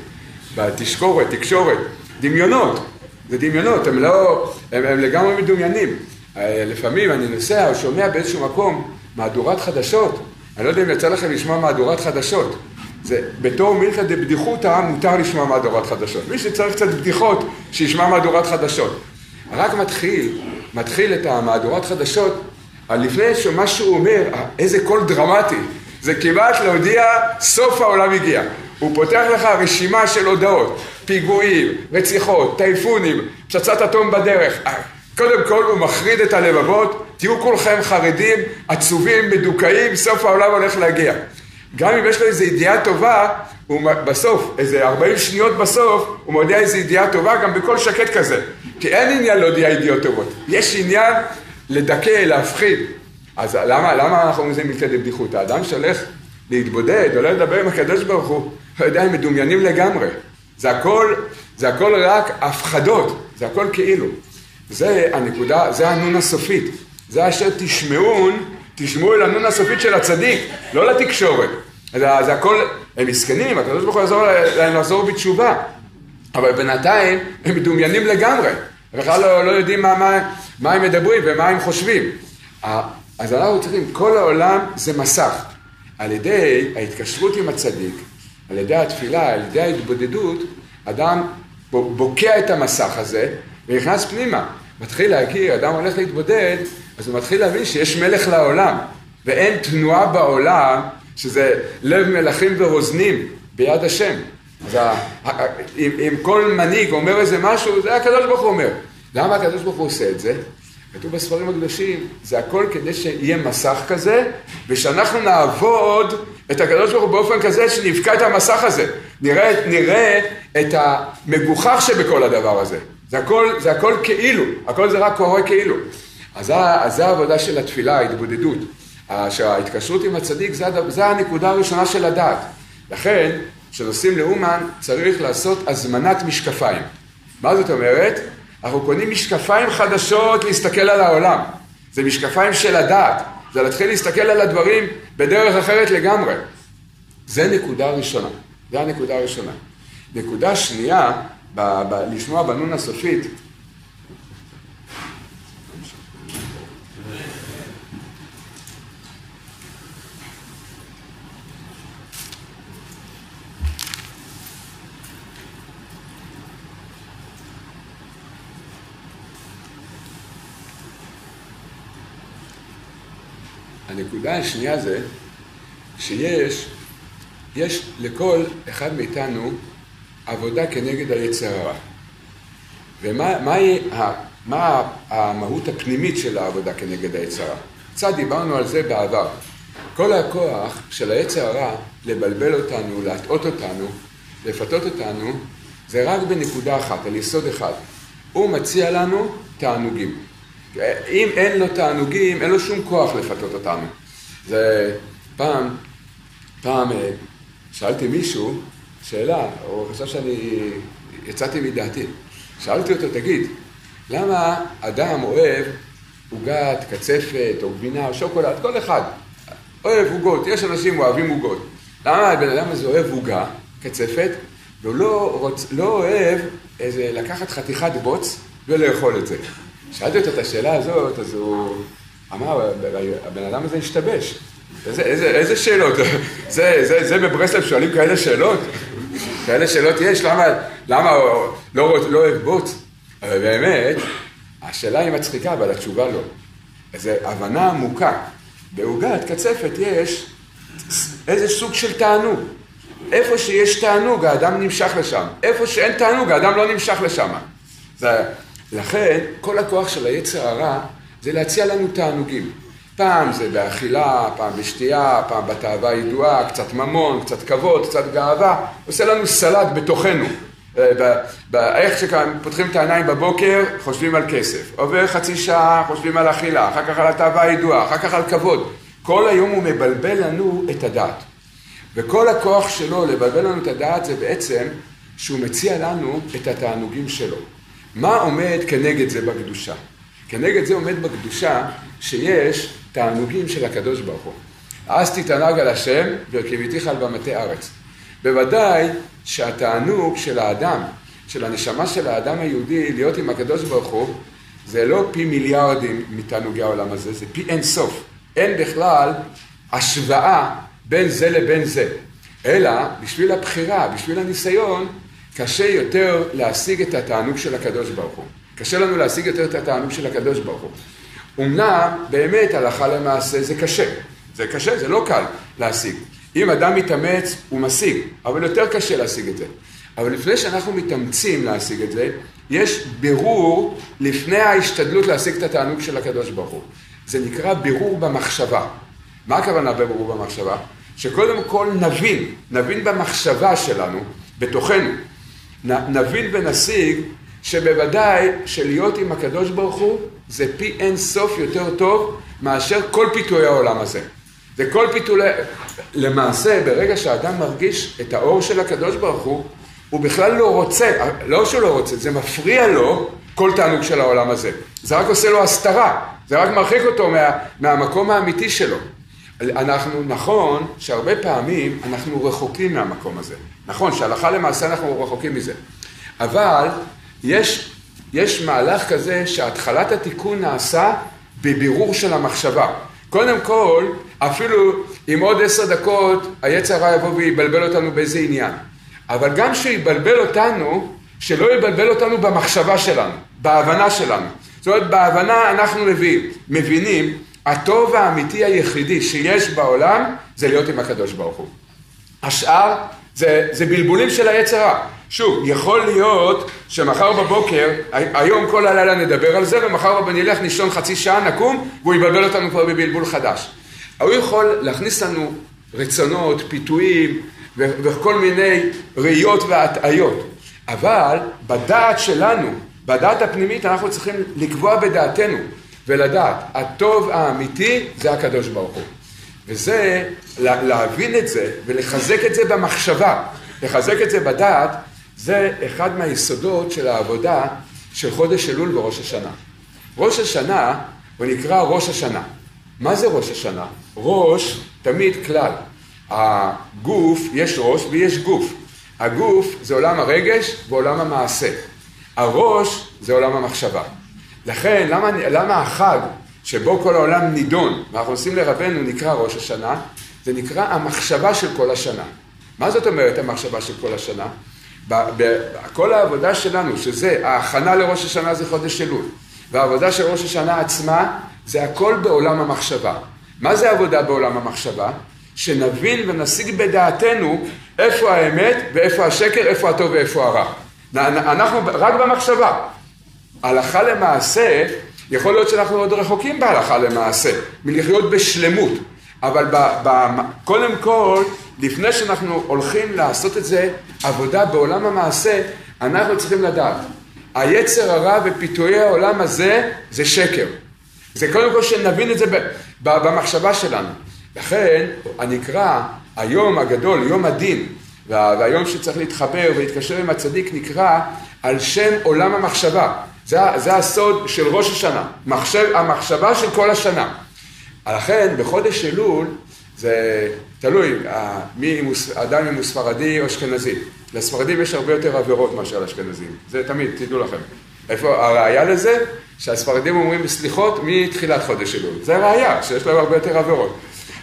בתשקורת, תקשורת, דמיונות. זה דמיונות, הם לא, הם, הם לגמרי מדומיינים. אה, לפעמים אני נוסע או שומע באיזשהו מקום מהדורת חדשות, אני לא יודע אם יצא לכם לשמוע מהדורת חדשות. זה בתור מילכא דבדיחותא מותר לשמוע מהדורת חדשות. מי שצריך קצת בדיחות, שישמע מהדורת חדשות. רק מתחיל, מתחיל את המהדורת חדשות, לפני שמה שהוא אומר, איזה קול דרמטי, זה כמעט להודיע, סוף העולם הגיע. הוא פותח לך רשימה של הודעות, פיגועים, רציחות, טייפונים, פצצת אטום בדרך. קודם כל הוא מחריד את הלבבות, תהיו כולכם חרדים, עצובים, מדוכאים, סוף העולם הולך להגיע. גם אם יש לו איזו ידיעה טובה, הוא בסוף, איזה 40 שניות בסוף, הוא מודיע איזו ידיעה טובה גם בקול שקט כזה. כי אין עניין להודיע ידיעות טובות. יש עניין לדכא, להפחיד. אז למה, למה אנחנו אומרים זה מלכי דבדיחות? האדם שהולך להתבודד, הולך לדבר עם הקדוש ברוך הוא, לא יודע, הם מדומיינים לגמרי. זה הכל, זה הכל רק הפחדות, זה הכל כאילו. זה הנקודה, זה הנון הסופית. זה אשר תשמעון, תשמעו אל הנון הסופית של הצדיק, לא לתקשורת. זה, זה הכל, הם מסכנים, הקדוש ברוך הוא יעזור להם לחזור בתשובה. אבל בינתיים הם מדומיינים לגמרי. בכלל לא, לא יודעים מה, מה, מה הם מדברים ומה הם חושבים. אז אנחנו צריכים, כל העולם זה מסך. על ידי ההתקשרות עם הצדיק, על ידי התפילה, על ידי ההתבודדות, אדם בוקע את המסך הזה ונכנס פנימה. מתחיל להכיר, אדם הולך להתבודד, אז הוא מתחיל להבין שיש מלך לעולם, ואין תנועה בעולם שזה לב מלכים ורוזנים ביד השם. אז אם, כל מנהיג אומר איזה משהו, זה הקדוש ברוך הוא אומר. למה הקדוש ברוך הוא עושה את זה? כתוב בספרים הקדושים, זה הכל כדי שיהיה מסך כזה, ושאנחנו נעבוד את הקדוש ברוך הוא באופן כזה שנבקע את המסך הזה. נראה, נראה את המגוחך שבכל הדבר הזה. זה הכל, זה הכל כאילו, הכל זה רק קורה כאילו. אז, זה העבודה של התפילה, ההתבודדות. שההתקשרות עם הצדיק זה הנקודה הראשונה של הדעת. לכן, כשנוסעים לאומן צריך לעשות הזמנת משקפיים. מה זאת אומרת? אנחנו קונים משקפיים חדשות להסתכל על העולם. זה משקפיים של הדעת. זה להתחיל להסתכל על הדברים בדרך אחרת לגמרי. זה נקודה ראשונה. זה הנקודה הראשונה. נקודה שנייה, ב- ב- לשמוע בנון הסופית, הנקודה השנייה זה שיש יש לכל אחד מאיתנו עבודה כנגד היצר הרע. ומה מה, מה המהות הפנימית של העבודה כנגד היצר הרע? קצת דיברנו על זה בעבר. כל הכוח של היצר הרע לבלבל אותנו, להטעות אותנו, לפתות אותנו, זה רק בנקודה אחת, על יסוד אחד. הוא מציע לנו תענוגים. אם אין לו תענוגים, אין לו שום כוח לפתות אותנו. זה פעם, פעם אה, שאלתי מישהו שאלה, הוא חשב שאני יצאתי מדעתי. שאלתי אותו, תגיד, למה אדם אוהב עוגת, קצפת, או גבינה, או שוקולד, כל אחד אוהב עוגות, יש אנשים אוהבים עוגות. למה הבן אדם הזה אוהב עוגה, קצפת, והוא לא, רוצ, לא אוהב איזה לקחת חתיכת בוץ ולאכול את זה. שאלתי אותו את השאלה הזאת, אז הוא אמר, הבן אדם הזה השתבש. איזה, איזה, איזה שאלות? זה, זה, זה בברסלב שואלים כאלה שאלות? כאלה שאלות יש? למה, למה לא, לא אוהב? אבל באמת, השאלה היא מצחיקה, אבל התשובה לא. איזו הבנה עמוקה. בעוגת קצפת יש איזה סוג של תענוג. איפה שיש תענוג, האדם נמשך לשם. איפה שאין תענוג, האדם לא נמשך לשם. זה, לכן, כל הכוח של היצר הרע זה להציע לנו תענוגים. פעם זה באכילה, פעם בשתייה, פעם בתאווה ידועה, קצת ממון, קצת כבוד, קצת גאווה, עושה לנו סלט בתוכנו. אה, איך שפותחים את העיניים בבוקר, חושבים על כסף. עובר חצי שעה, חושבים על אכילה, אחר כך על התאווה הידועה, אחר כך על כבוד. כל היום הוא מבלבל לנו את הדעת. וכל הכוח שלו לבלבל לנו את הדעת זה בעצם שהוא מציע לנו את התענוגים שלו. מה עומד כנגד זה בקדושה? כנגד זה עומד בקדושה שיש תענוגים של הקדוש ברוך הוא. אז תתענג על השם והרכיביתיך על במטה ארץ. בוודאי שהתענוג של האדם, של הנשמה של האדם היהודי להיות עם הקדוש ברוך הוא, זה לא פי מיליארדים מתענוגי העולם הזה, זה פי אין סוף. אין בכלל השוואה בין זה לבין זה. אלא בשביל הבחירה, בשביל הניסיון, קשה יותר להשיג את התענוג של הקדוש ברוך הוא. קשה לנו להשיג יותר את התענוג של הקדוש ברוך הוא. אמנם, באמת, הלכה למעשה זה קשה. זה קשה, זה לא קל להשיג. אם אדם מתאמץ, הוא משיג, אבל יותר קשה להשיג את זה. אבל לפני שאנחנו מתאמצים להשיג את זה, יש בירור לפני ההשתדלות להשיג את התענוג של הקדוש ברוך הוא. זה נקרא בירור במחשבה. מה הכוונה בבירור במחשבה? שקודם כל נבין, נבין במחשבה שלנו, בתוכנו, נבין ונשיג שבוודאי שלהיות עם הקדוש ברוך הוא זה פי אין סוף יותר טוב מאשר כל פיתוי העולם הזה. זה כל פיתוי... למעשה, ברגע שאדם מרגיש את האור של הקדוש ברוך הוא, הוא בכלל לא רוצה, לא שהוא לא רוצה, זה מפריע לו כל תענוג של העולם הזה. זה רק עושה לו הסתרה, זה רק מרחיק אותו מה, מהמקום האמיתי שלו. אנחנו, נכון שהרבה פעמים אנחנו רחוקים מהמקום הזה. נכון שהלכה למעשה אנחנו רחוקים מזה. אבל יש, יש מהלך כזה שהתחלת התיקון נעשה בבירור של המחשבה. קודם כל, אפילו אם עוד עשר דקות היצר הרע יבוא ויבלבל אותנו באיזה עניין. אבל גם שיבלבל אותנו, שלא יבלבל אותנו במחשבה שלנו, בהבנה שלנו. זאת אומרת, בהבנה אנחנו מבינים, מבינים, הטוב האמיתי היחידי שיש בעולם זה להיות עם הקדוש ברוך הוא. השאר זה, זה בלבולים של היצר רע. שוב, יכול להיות שמחר בבוקר, היום כל הלילה נדבר על זה, ומחר בבוקר נלך לישון חצי שעה, נקום, והוא יבלבל אותנו כבר בבלבול חדש. הוא יכול להכניס לנו רצונות, פיתויים, וכל מיני ראיות והטעיות. אבל בדעת שלנו, בדעת הפנימית, אנחנו צריכים לקבוע בדעתנו ולדעת, הטוב האמיתי זה הקדוש ברוך הוא. וזה, להבין את זה ולחזק את זה במחשבה, לחזק את זה בדעת, זה אחד מהיסודות של העבודה של חודש אלול וראש השנה. ראש השנה הוא נקרא ראש השנה. מה זה ראש השנה? ראש תמיד כלל. הגוף, יש ראש ויש גוף. הגוף זה עולם הרגש ועולם המעשה. הראש זה עולם המחשבה. לכן, למה, למה החג שבו כל העולם נידון, ואנחנו עושים לרבנו, נקרא ראש השנה, זה נקרא המחשבה של כל השנה. מה זאת אומרת המחשבה של כל השנה? כל העבודה שלנו, שזה ההכנה לראש השנה זה חודש אלול, והעבודה של ראש השנה עצמה זה הכל בעולם המחשבה. מה זה עבודה בעולם המחשבה? שנבין ונשיג בדעתנו איפה האמת ואיפה השקר, איפה הטוב ואיפה הרע. אנחנו רק במחשבה. הלכה למעשה, יכול להיות שאנחנו עוד רחוקים בהלכה למעשה, מלחיות בשלמות. אבל ב, ב, קודם כל, לפני שאנחנו הולכים לעשות את זה, עבודה בעולם המעשה, אנחנו צריכים לדעת. היצר הרע ופיתויי העולם הזה זה שקר. זה קודם כל שנבין את זה במחשבה שלנו. לכן הנקרא היום הגדול, יום הדין, והיום שצריך להתחבר ולהתקשר עם הצדיק נקרא על שם עולם המחשבה. זה, זה הסוד של ראש השנה, מחשב, המחשבה של כל השנה. לכן בחודש אלול זה תלוי מי אדם אם הוא ספרדי או אשכנזי. לספרדים יש הרבה יותר עבירות מאשר לאשכנזים, זה תמיד, תדעו לכם. איפה הראיה לזה? שהספרדים אומרים סליחות מתחילת חודש אלול. זה הראיה, שיש להם הרבה יותר עבירות.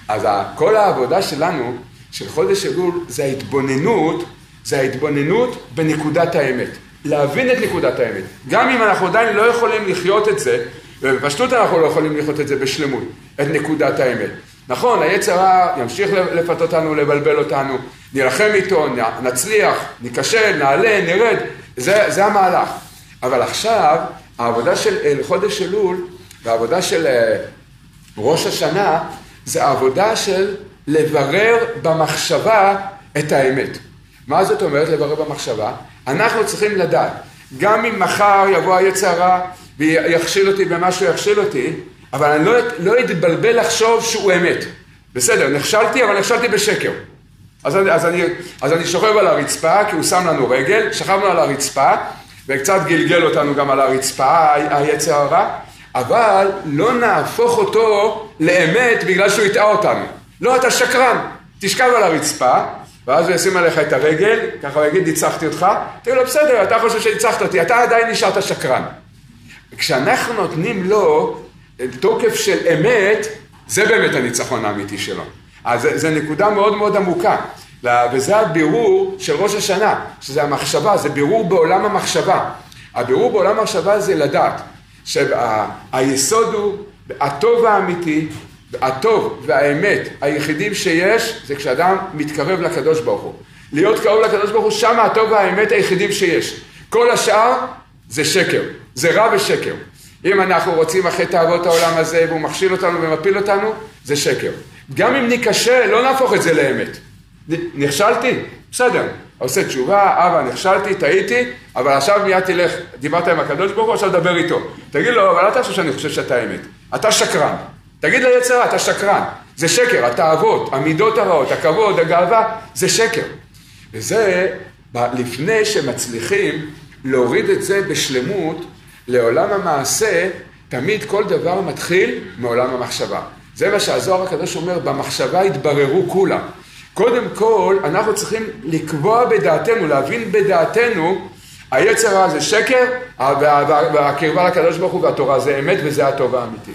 אז כל העבודה שלנו, של חודש אלול, זה ההתבוננות, זה ההתבוננות בנקודת האמת. להבין את נקודת האמת. גם אם אנחנו עדיין לא יכולים לחיות את זה, ובפשטות אנחנו לא יכולים לחיות את זה בשלמות, את נקודת האמת. נכון, היצר הרע ימשיך לפתות אותנו, לבלבל אותנו, נילחם איתו, נצליח, ניכשל, נעלה, נרד, זה, זה המהלך. אבל עכשיו, העבודה של חודש אלול והעבודה של אה, ראש השנה, זה עבודה של לברר במחשבה את האמת. מה זאת אומרת לברר במחשבה? אנחנו צריכים לדעת, גם אם מחר יבוא היצר הרע ויכשיל אותי במה שהוא יכשיל אותי, אבל אני לא, לא אתבלבל לחשוב שהוא אמת. בסדר, נכשלתי, אבל נכשלתי בשקר. אז, אז, אני, אז אני שוכב על הרצפה, כי הוא שם לנו רגל, שכבנו על הרצפה, וקצת גלגל אותנו גם על הרצפה, היצר הרע, אבל לא נהפוך אותו לאמת בגלל שהוא יטעה אותנו. לא, אתה שקרן, תשכב על הרצפה, ואז הוא ישים עליך את הרגל, ככה הוא יגיד, ניצחתי אותך, תגיד לו, בסדר, אתה חושב שניצחת אותי, אתה עדיין נשארת שקרן. כשאנחנו נותנים לו תוקף של אמת, זה באמת הניצחון האמיתי שלו. אז זו נקודה מאוד מאוד עמוקה. וזה הבירור של ראש השנה, שזה המחשבה, זה בירור בעולם המחשבה. הבירור בעולם המחשבה זה לדעת שהיסוד הוא הטוב האמיתי, הטוב והאמת היחידים שיש זה כשאדם מתקרב לקדוש ברוך הוא. להיות קרוב לקדוש ברוך הוא, שם הטוב והאמת היחידים שיש. כל השאר זה שקר, זה רע ושקר. אם אנחנו רוצים אחרי תאוות העולם הזה והוא מכשיל אותנו ומפיל אותנו, זה שקר. גם אם ניכשל, לא נהפוך את זה לאמת. נכשלתי? בסדר. עושה תשובה, אבא, נכשלתי, טעיתי, אבל עכשיו מיד תלך, דיברת עם הקדוש ברוך הוא, עכשיו דבר איתו. תגיד לו, אבל אל תחשוב שאני חושב שאתה אמת. אתה שקרן. תגיד ליצרה, אתה שקרן. זה שקר, התאוות, המידות הרעות, הכבוד, הגאווה, זה שקר. וזה לפני שמצליחים להוריד את זה בשלמות לעולם המעשה, תמיד כל דבר מתחיל מעולם המחשבה. זה מה שהזוהר הקדוש אומר, במחשבה התבררו כולם. קודם כל, אנחנו צריכים לקבוע בדעתנו, להבין בדעתנו, היצר הרע זה שקר, והקרבה לקדוש ברוך הוא והתורה זה אמת וזה הטוב האמיתי.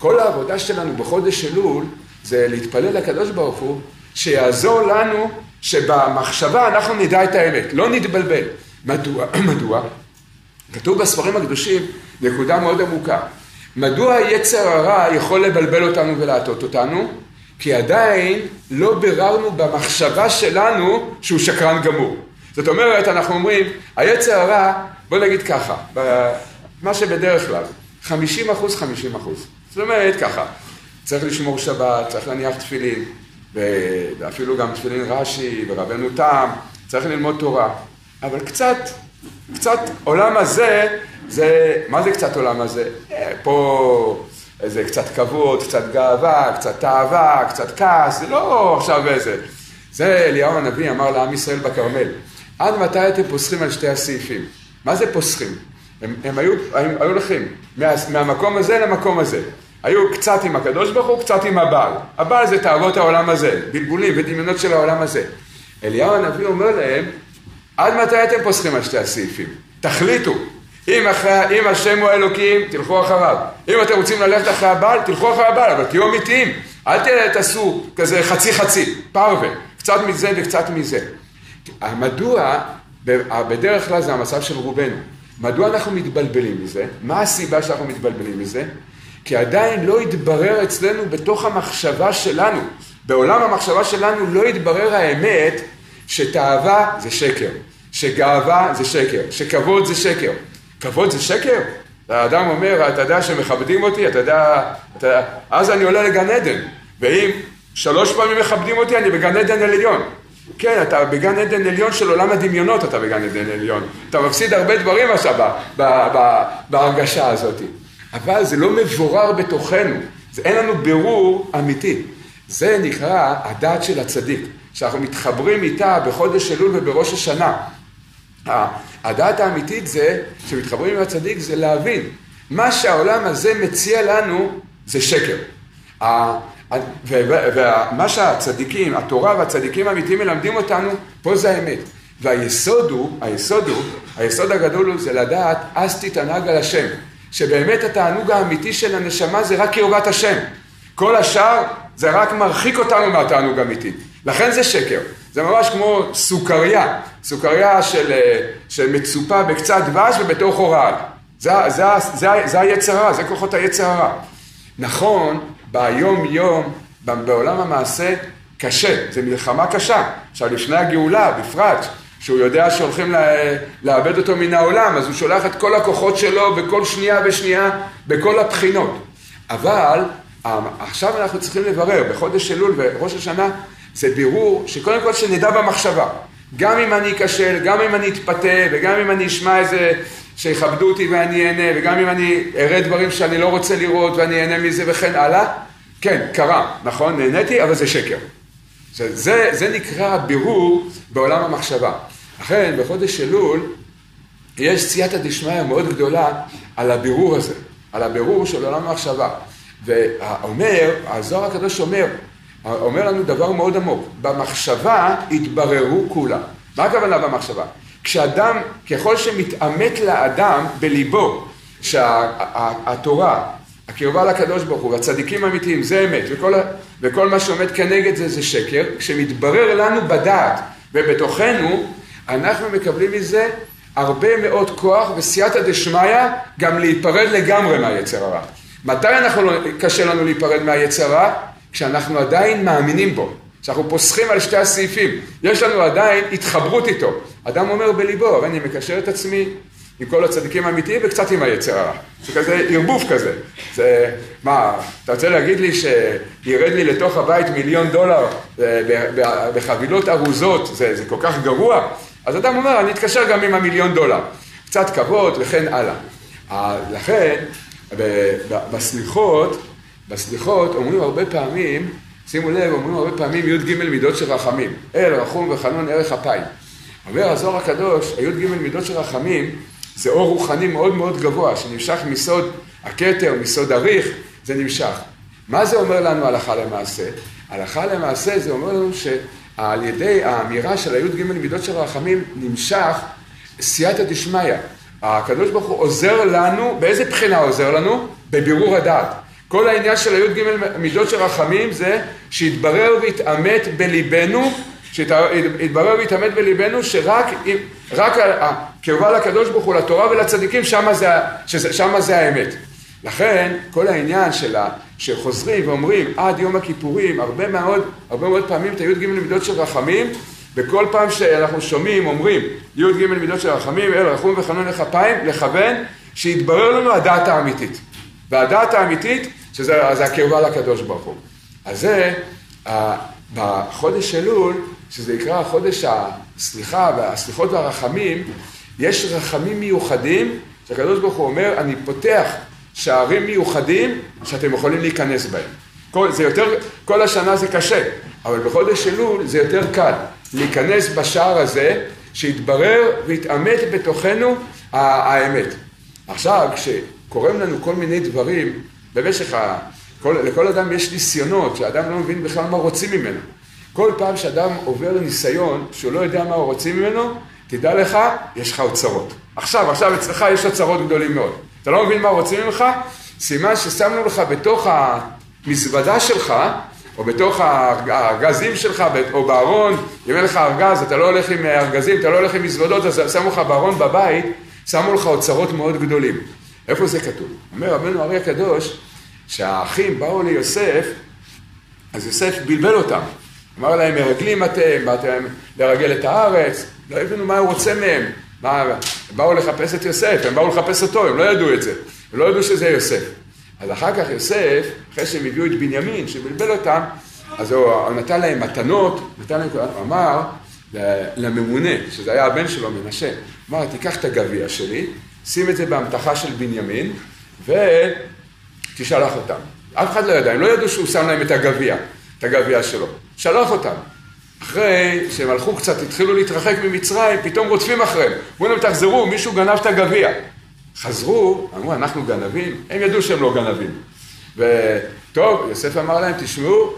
כל העבודה שלנו בחודש אלול זה להתפלל לקדוש ברוך הוא שיעזור לנו שבמחשבה אנחנו נדע את האמת, לא נתבלבל. מדוע? מדוע? כתוב בספרים הקדושים נקודה מאוד עמוקה. מדוע היצר הרע יכול לבלבל אותנו ולהטות אותנו? כי עדיין לא ביררנו במחשבה שלנו שהוא שקרן גמור. זאת אומרת, אנחנו אומרים, היצר הרע, בוא נגיד ככה, מה שבדרך כלל, 50 אחוז, 50 אחוז. זאת אומרת ככה, צריך לשמור שבת, צריך להניח תפילין, ואפילו גם תפילין רש"י ורבנו תם, צריך ללמוד תורה. אבל קצת, קצת עולם הזה, זה, מה זה קצת עולם הזה? אה, פה איזה קצת כבוד, קצת גאווה, קצת תאווה, קצת כעס, זה לא עכשיו איזה. זה אליהו הנביא אמר לעם ישראל בכרמל. עד מתי אתם פוסחים על שתי הסעיפים? מה זה פוסחים? הם, הם היו, היו הולכים מה, מהמקום הזה למקום הזה. היו קצת עם הקדוש ברוך הוא, קצת עם הבעל. הבעל זה תאוות העולם הזה, בלבולים ודמיונות של העולם הזה. אליהו הנביא אומר להם, עד מתי אתם פוסחים על שתי הסעיפים? תחליטו. אם, אחרי, אם השם הוא אלוקים, תלכו אחריו. אם אתם רוצים ללכת אחרי הבעל, תלכו אחרי הבעל, אבל תהיו אמיתיים. אל תעשו כזה חצי חצי, פרווה. קצת מזה וקצת מזה. מדוע, בדרך כלל זה המצב של רובנו. מדוע אנחנו מתבלבלים מזה? מה הסיבה שאנחנו מתבלבלים מזה? כי עדיין לא התברר אצלנו בתוך המחשבה שלנו, בעולם המחשבה שלנו לא התברר האמת שתאווה זה שקר, שגאווה זה שקר, שכבוד זה שקר. כבוד זה שקר? האדם אומר, אתה יודע שמכבדים אותי, אתה יודע, אתה... אז אני עולה לגן עדן, ואם שלוש פעמים מכבדים אותי, אני בגן עדן עליון. כן, אתה בגן עדן עליון של עולם הדמיונות, אתה בגן עדן עליון. אתה מפסיד הרבה דברים עכשיו בהרגשה הזאת. אבל זה לא מבורר בתוכנו, זה, אין לנו בירור אמיתי. זה נקרא הדת של הצדיק, שאנחנו מתחברים איתה בחודש אלול ובראש השנה. הדעת האמיתית זה, כשמתחברים עם הצדיק, זה להבין, מה שהעולם הזה מציע לנו זה שקר. ומה שהצדיקים, התורה והצדיקים האמיתיים מלמדים אותנו, פה זה האמת. והיסוד הוא, היסוד הוא, היסוד הגדול הוא זה לדעת, אז תתענג על השם. שבאמת התענוג האמיתי של הנשמה זה רק קרבת השם. כל השאר זה רק מרחיק אותנו מהתענוג האמיתי. לכן זה שקר. זה ממש כמו סוכריה, סוכריה של, אה, שמצופה בקצת דבש ובתוך רעל. זה, זה, זה, זה היצר הרע, זה כוחות היצר הרע. נכון, ביום יום, בעולם המעשה, קשה, זה מלחמה קשה. עכשיו לפני הגאולה, בפרט, שהוא יודע שהולכים לאבד אותו מן העולם, אז הוא שולח את כל הכוחות שלו בכל שנייה ושנייה, בכל הבחינות. אבל עכשיו אנחנו צריכים לברר, בחודש אלול וראש השנה, זה בירור שקודם כל שנדע במחשבה. גם אם אני אכשל, גם אם אני אתפתה, וגם אם אני אשמע איזה, שיכבדו אותי ואני אהנה, וגם אם אני אראה דברים שאני לא רוצה לראות ואני אהנה מזה וכן הלאה, כן, קרה, נכון, נהניתי, אבל זה שקר. זה, זה נקרא בירור בעולם המחשבה. לכן, בחודש אלול, יש סייעתא דשמיא מאוד גדולה על הבירור הזה, על הבירור של עולם המחשבה. ואומר, הזוהר הקדוש אומר, אומר לנו דבר מאוד עמוק, במחשבה התבררו כולם. מה הכוונה במחשבה? כשאדם, ככל שמתעמת לאדם בליבו שהתורה, הקרבה לקדוש ברוך הוא והצדיקים האמיתיים זה אמת וכל, וכל מה שעומד כנגד זה זה שקר, כשמתברר לנו בדעת ובתוכנו, אנחנו מקבלים מזה הרבה מאוד כוח וסייעתא דשמיא גם להיפרד לגמרי מהיצר הרע. מתי אנחנו לא, קשה לנו להיפרד מהיצר הרע? כשאנחנו עדיין מאמינים בו, כשאנחנו פוסחים על שתי הסעיפים, יש לנו עדיין התחברות איתו. אדם אומר בליבו, אני מקשר את עצמי עם כל הצדיקים האמיתיים וקצת עם היצר הרע. זה כזה ערבוב כזה. זה, מה, אתה רוצה להגיד לי שירד לי לתוך הבית מיליון דולר אה, בחבילות ארוזות, זה, זה כל כך גרוע? אז אדם אומר, אני אתקשר גם עם המיליון דולר. קצת כבוד וכן הלאה. אה, לכן, בסליחות, בסליחות אומרים הרבה פעמים, שימו לב, אומרים הרבה פעמים י"ג מידות של רחמים. אל, רחום וחנון ערך אפיים. אומר הזוהר הקדוש, הי"ג מידות של רחמים זה אור רוחני מאוד מאוד גבוה, שנמשך מסוד הכתר, מסוד אריך, זה נמשך. מה זה אומר לנו הלכה למעשה? הלכה למעשה זה אומר לנו שעל ידי האמירה של הי"ג מידות של רחמים נמשך סייעתא דשמיא. הקדוש ברוך הוא עוזר לנו, באיזה בחינה עוזר לנו? בבירור הדעת. כל העניין של הי"ג מידות של רחמים זה שיתברר ויתעמת בליבנו, שיתברר ויתעמת בליבנו שרק רק הקרבה לקדוש ברוך הוא, לתורה ולצדיקים, שמה זה, שמה זה האמת. לכן כל העניין של ה, שחוזרים ואומרים עד יום הכיפורים, הרבה מאוד, הרבה מאוד פעמים את הי"ג מידות של רחמים, וכל פעם שאנחנו שומעים אומרים י"ג מידות של רחמים, אל רחום וחנון לכפיים, לכוון, שיתברר לנו הדעת האמיתית. והדעת האמיתית, שזה הקרבה לקדוש ברוך הוא. אז זה, בחודש אלול, שזה נקרא חודש הסליחה והסליחות והרחמים, יש רחמים מיוחדים, שהקדוש ברוך הוא אומר, אני פותח שערים מיוחדים שאתם יכולים להיכנס בהם. כל, זה יותר, כל השנה זה קשה, אבל בחודש אלול זה יותר קל להיכנס בשער הזה, שיתברר ויתעמת בתוכנו האמת. עכשיו, כשקורים לנו כל מיני דברים, במשך ה... כל, לכל אדם יש ניסיונות, שאדם לא מבין בכלל מה רוצים ממנו. כל פעם שאדם עובר לניסיון שהוא לא יודע מה הוא רוצה ממנו, תדע לך, יש לך אוצרות. עכשיו, עכשיו אצלך יש אוצרות גדולים מאוד. אתה לא מבין מה רוצים ממך? סימן ששמנו לך בתוך המזוודה שלך, או בתוך הארגזים שלך, או בארון, אם אין לך ארגז, אתה לא הולך עם ארגזים, אתה לא הולך עם מזוודות, אז שמו לך בארון בבית, שמו לך אוצרות מאוד גדולים. איפה זה כתוב? אומר רבנו ארי הקדוש, שהאחים באו ליוסף, אז יוסף בלבל אותם. אמר להם, מרגלים אתם, באתם לרגל את הארץ, לא הבינו מה הוא רוצה מהם. מה, הם באו לחפש את יוסף, הם באו לחפש אותו, הם לא ידעו את זה. הם לא ידעו שזה יוסף. אז אחר כך יוסף, אחרי שהם הביאו את בנימין, שבלבל אותם, אז הוא, נתן להם מתנות, נתן להם, הוא אמר לממונה, שזה היה הבן שלו, מנשה, אמר, תיקח את הגביע שלי, שים את זה באמתחה של בנימין, ותשלח אותם. אף אחד לא ידע, הם לא ידעו שהוא שם להם את הגביע, את הגביע שלו. שלח אותם. אחרי שהם הלכו קצת, התחילו להתרחק ממצרים, פתאום רודפים אחריהם. אמרו להם, תחזרו, מישהו גנב את הגביע. חזרו, אמרו, אנחנו גנבים? הם ידעו שהם לא גנבים. וטוב, יוסף אמר להם, תשמעו,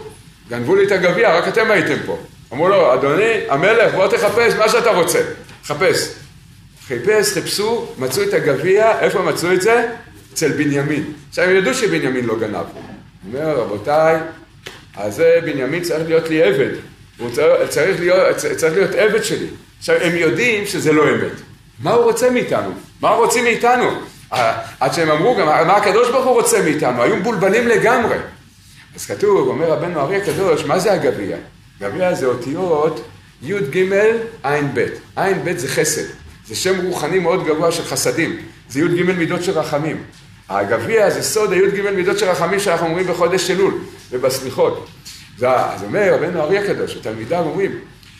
גנבו לי את הגביע, רק אתם הייתם פה. אמרו לו, אדוני, המלך, בוא תחפש מה שאתה רוצה. חפש. חיפש, חיפשו, מצאו את הגביע, איפה מצאו את זה? אצל בנימין. עכשיו, הם ידעו שבנימין לא גנב. הוא אומר, רבותיי, אז בנימין צריך להיות לי עבד. הוא צריך להיות, צריך להיות עבד שלי. עכשיו, הם יודעים שזה לא אמת. מה הוא רוצה מאיתנו? מה הוא רוצים מאיתנו? עד שהם אמרו גם, מה הקדוש ברוך הוא רוצה מאיתנו? היו מבולבלים לגמרי. אז כתוב, אומר רבנו ארי הקדוש, מה זה הגביע? גביע זה אותיות י"ג ע"ב. ע"ב זה חסד. זה שם רוחני מאוד גבוה של חסדים. זה י"ג מידות של רחמים. הגביע זה סוד הי"ג מידות של רחמים שאנחנו אומרים בחודש אלול ובסליחות. אז אומר רבנו ארי הקדוש, ותלמידיו אומרים,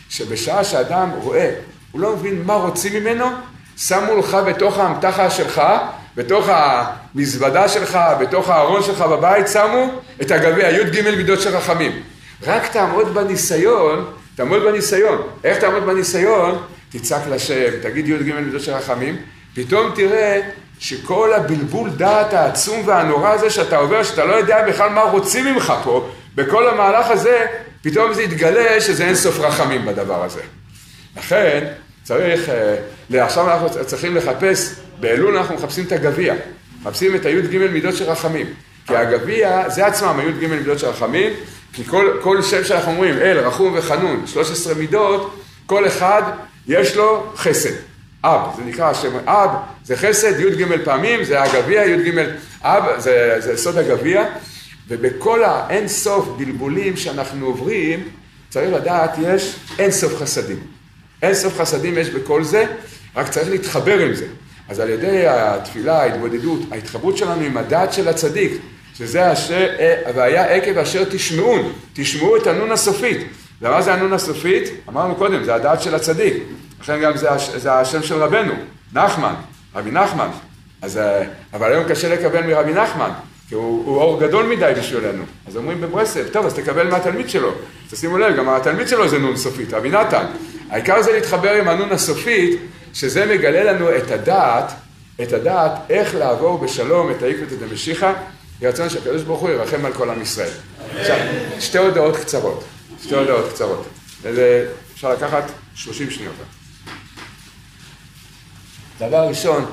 שבשעה שאדם רואה, הוא לא מבין מה רוצים ממנו, שמו לך בתוך האמתחה שלך, בתוך המזוודה שלך, בתוך הארון שלך בבית, שמו את הגביע, י"ג מידות של רחמים. רק תעמוד בניסיון, תעמוד בניסיון. איך תעמוד בניסיון? תצעק לשם, תגיד י"ג מידות של רחמים, פתאום תראה שכל הבלבול דעת העצום והנורא הזה שאתה עובר, שאתה לא יודע בכלל מה רוצים ממך פה, בכל המהלך הזה, פתאום זה יתגלה שזה אין סוף רחמים בדבר הזה. לכן, צריך, אה, עכשיו אנחנו צריכים לחפש, באלול אנחנו מחפשים את הגביע, מחפשים את הי"ג מידות של רחמים. כי הגביע, זה עצמם הי"ג מידות של רחמים, כי כל, כל שם שאנחנו אומרים, אל, רחום וחנון, 13 מידות, כל אחד יש לו חסד. אב, זה נקרא השם אב, זה חסד, י"ג פעמים, זה הגביע, י"ג אב, זה, זה סוד הגביע, ובכל האין סוף בלבולים שאנחנו עוברים, צריך לדעת, יש אין סוף חסדים. אין סוף חסדים יש בכל זה, רק צריך להתחבר עם זה. אז על ידי התפילה, ההתבודדות, ההתחברות שלנו עם הדעת של הצדיק, שזה אשר, והיה עקב אשר תשמעון, תשמעו את הנון הסופית. ומה זה הנון הסופית? אמרנו קודם, זה הדעת של הצדיק. לכן גם זה, זה השם של רבנו, נחמן, רבי נחמן. אז, אבל היום קשה לקבל מרבי נחמן. כי הוא, הוא אור גדול מדי בשבילנו. אז אומרים בברסלב, טוב, אז תקבל מהתלמיד שלו. תשימו לב, גם התלמיד שלו זה נון סופית, רבי נתן. העיקר זה להתחבר עם הנון הסופית, שזה מגלה לנו את הדעת את הדעת איך לעבור בשלום את העקבתא דמשיחא, רצון שהקדוש ברוך הוא ירחם על כל עם ישראל. עכשיו, שתי הודעות קצרות, שתי הודעות קצרות. אפשר לקחת 30 שניות. דבר ראשון,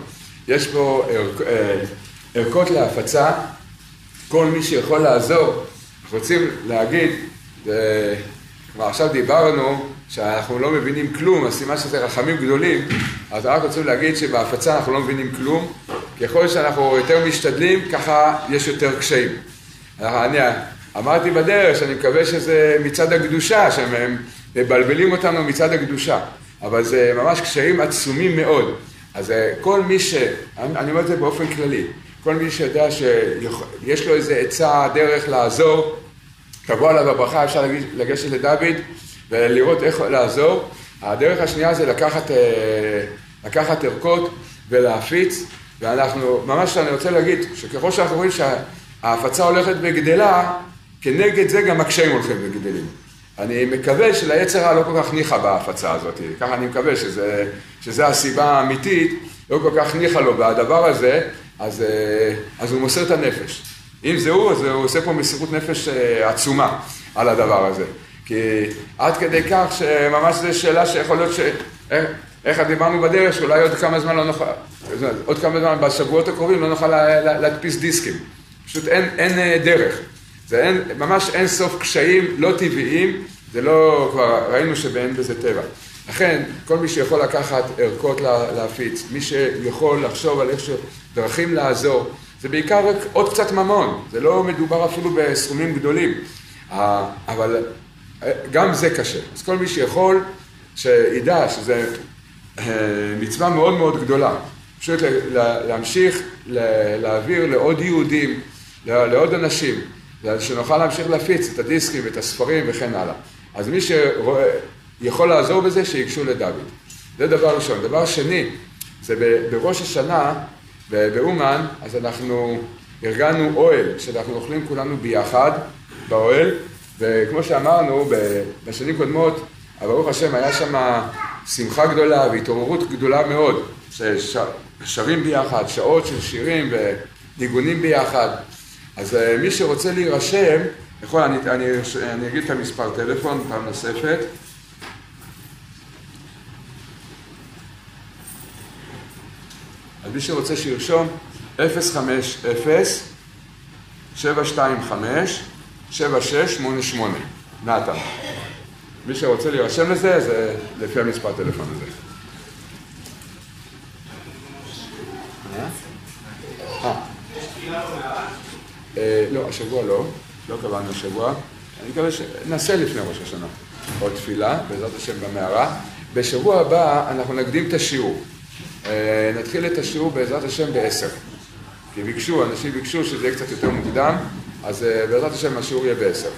יש פה אה, ערכות להפצה, כל מי שיכול לעזור, רוצים להגיד, כבר עכשיו דיברנו שאנחנו לא מבינים כלום, אז סימן שזה רחמים גדולים, אז רק רוצים להגיד שבהפצה אנחנו לא מבינים כלום, ככל שאנחנו יותר משתדלים, ככה יש יותר קשיים. אני אמרתי בדרך שאני מקווה שזה מצד הקדושה, שהם מבלבלים אותנו מצד הקדושה, אבל זה ממש קשיים עצומים מאוד. אז אה, כל מי ש... אני אומר את זה באופן כללי, כל מי שיודע שיש לו איזה עצה, דרך לעזור, תבוא עליו הברכה, אפשר לגשת לדוד ולראות איך לעזור. הדרך השנייה זה לקחת, אה, לקחת ערכות ולהפיץ, ואנחנו, ממש אני רוצה להגיד, שככל שאנחנו רואים שההפצה הולכת וגדלה, כנגד זה גם הקשיים הולכים וגדלים. אני מקווה שליצר הרע לא כל כך ניחא בהפצה הזאת, ככה אני מקווה שזה, שזה הסיבה האמיתית, לא כל כך ניחא לו בדבר הזה, אז, אה, אז הוא מוסר את הנפש. אם זה הוא, אז הוא עושה פה מסירות נפש אה, עצומה על הדבר הזה. כי עד כדי כך שממש זו שאלה שיכול להיות ש... איך, דיברנו בדרך, שאולי עוד כמה זמן לא נוכל, עוד כמה זמן בשבועות הקרובים לא נוכל להדפיס דיסקים. פשוט אין, אין אה, דרך. זה אין, ממש אין סוף קשיים לא טבעיים, זה לא, כבר ראינו שאין בזה טבע. לכן, כל מי שיכול לקחת ערכות להפיץ, מי שיכול לחשוב על איך שדרכים לעזור, זה בעיקר רק עוד קצת ממון, זה לא מדובר אפילו בסכומים גדולים, אבל אה, גם זה קשה. אז כל מי שיכול, שידע שזה אה, מצווה מאוד מאוד גדולה. פשוט להמשיך להעביר לעוד יהודים, לעוד אנשים, שנוכל להמשיך להפיץ את הדיסקים ואת הספרים וכן הלאה. אז מי שיכול לעזור בזה, שיגשו לדוד. זה דבר ראשון. דבר שני, זה בראש השנה, באומן, אז אנחנו ארגנו אוהל, שאנחנו אוכלים כולנו ביחד באוהל, וכמו שאמרנו, בשנים קודמות, ברוך השם, היה שם שמחה גדולה והתעוררות גדולה מאוד, ששרים ביחד, שעות של שירים וניגונים ביחד. אז אה, מי שרוצה להירשם, יכול, אני, אני, אני אגיד את המספר טלפון פעם נוספת. אז מי שרוצה שירשום 050-725-7688, נתן. מי שרוצה להירשם לזה, זה לפי המספר טלפון הזה. אה? אה, לא, השבוע לא, לא קבענו השבוע. אני מקווה שנעשה לפני ראש השנה עוד תפילה, בעזרת השם במערה. בשבוע הבא אנחנו נקדים את השיעור. אה, נתחיל את השיעור בעזרת השם בעשר. כי ביקשו, אנשים ביקשו שזה יהיה קצת יותר מוקדם, אז אה, בעזרת השם השיעור יהיה בעשר.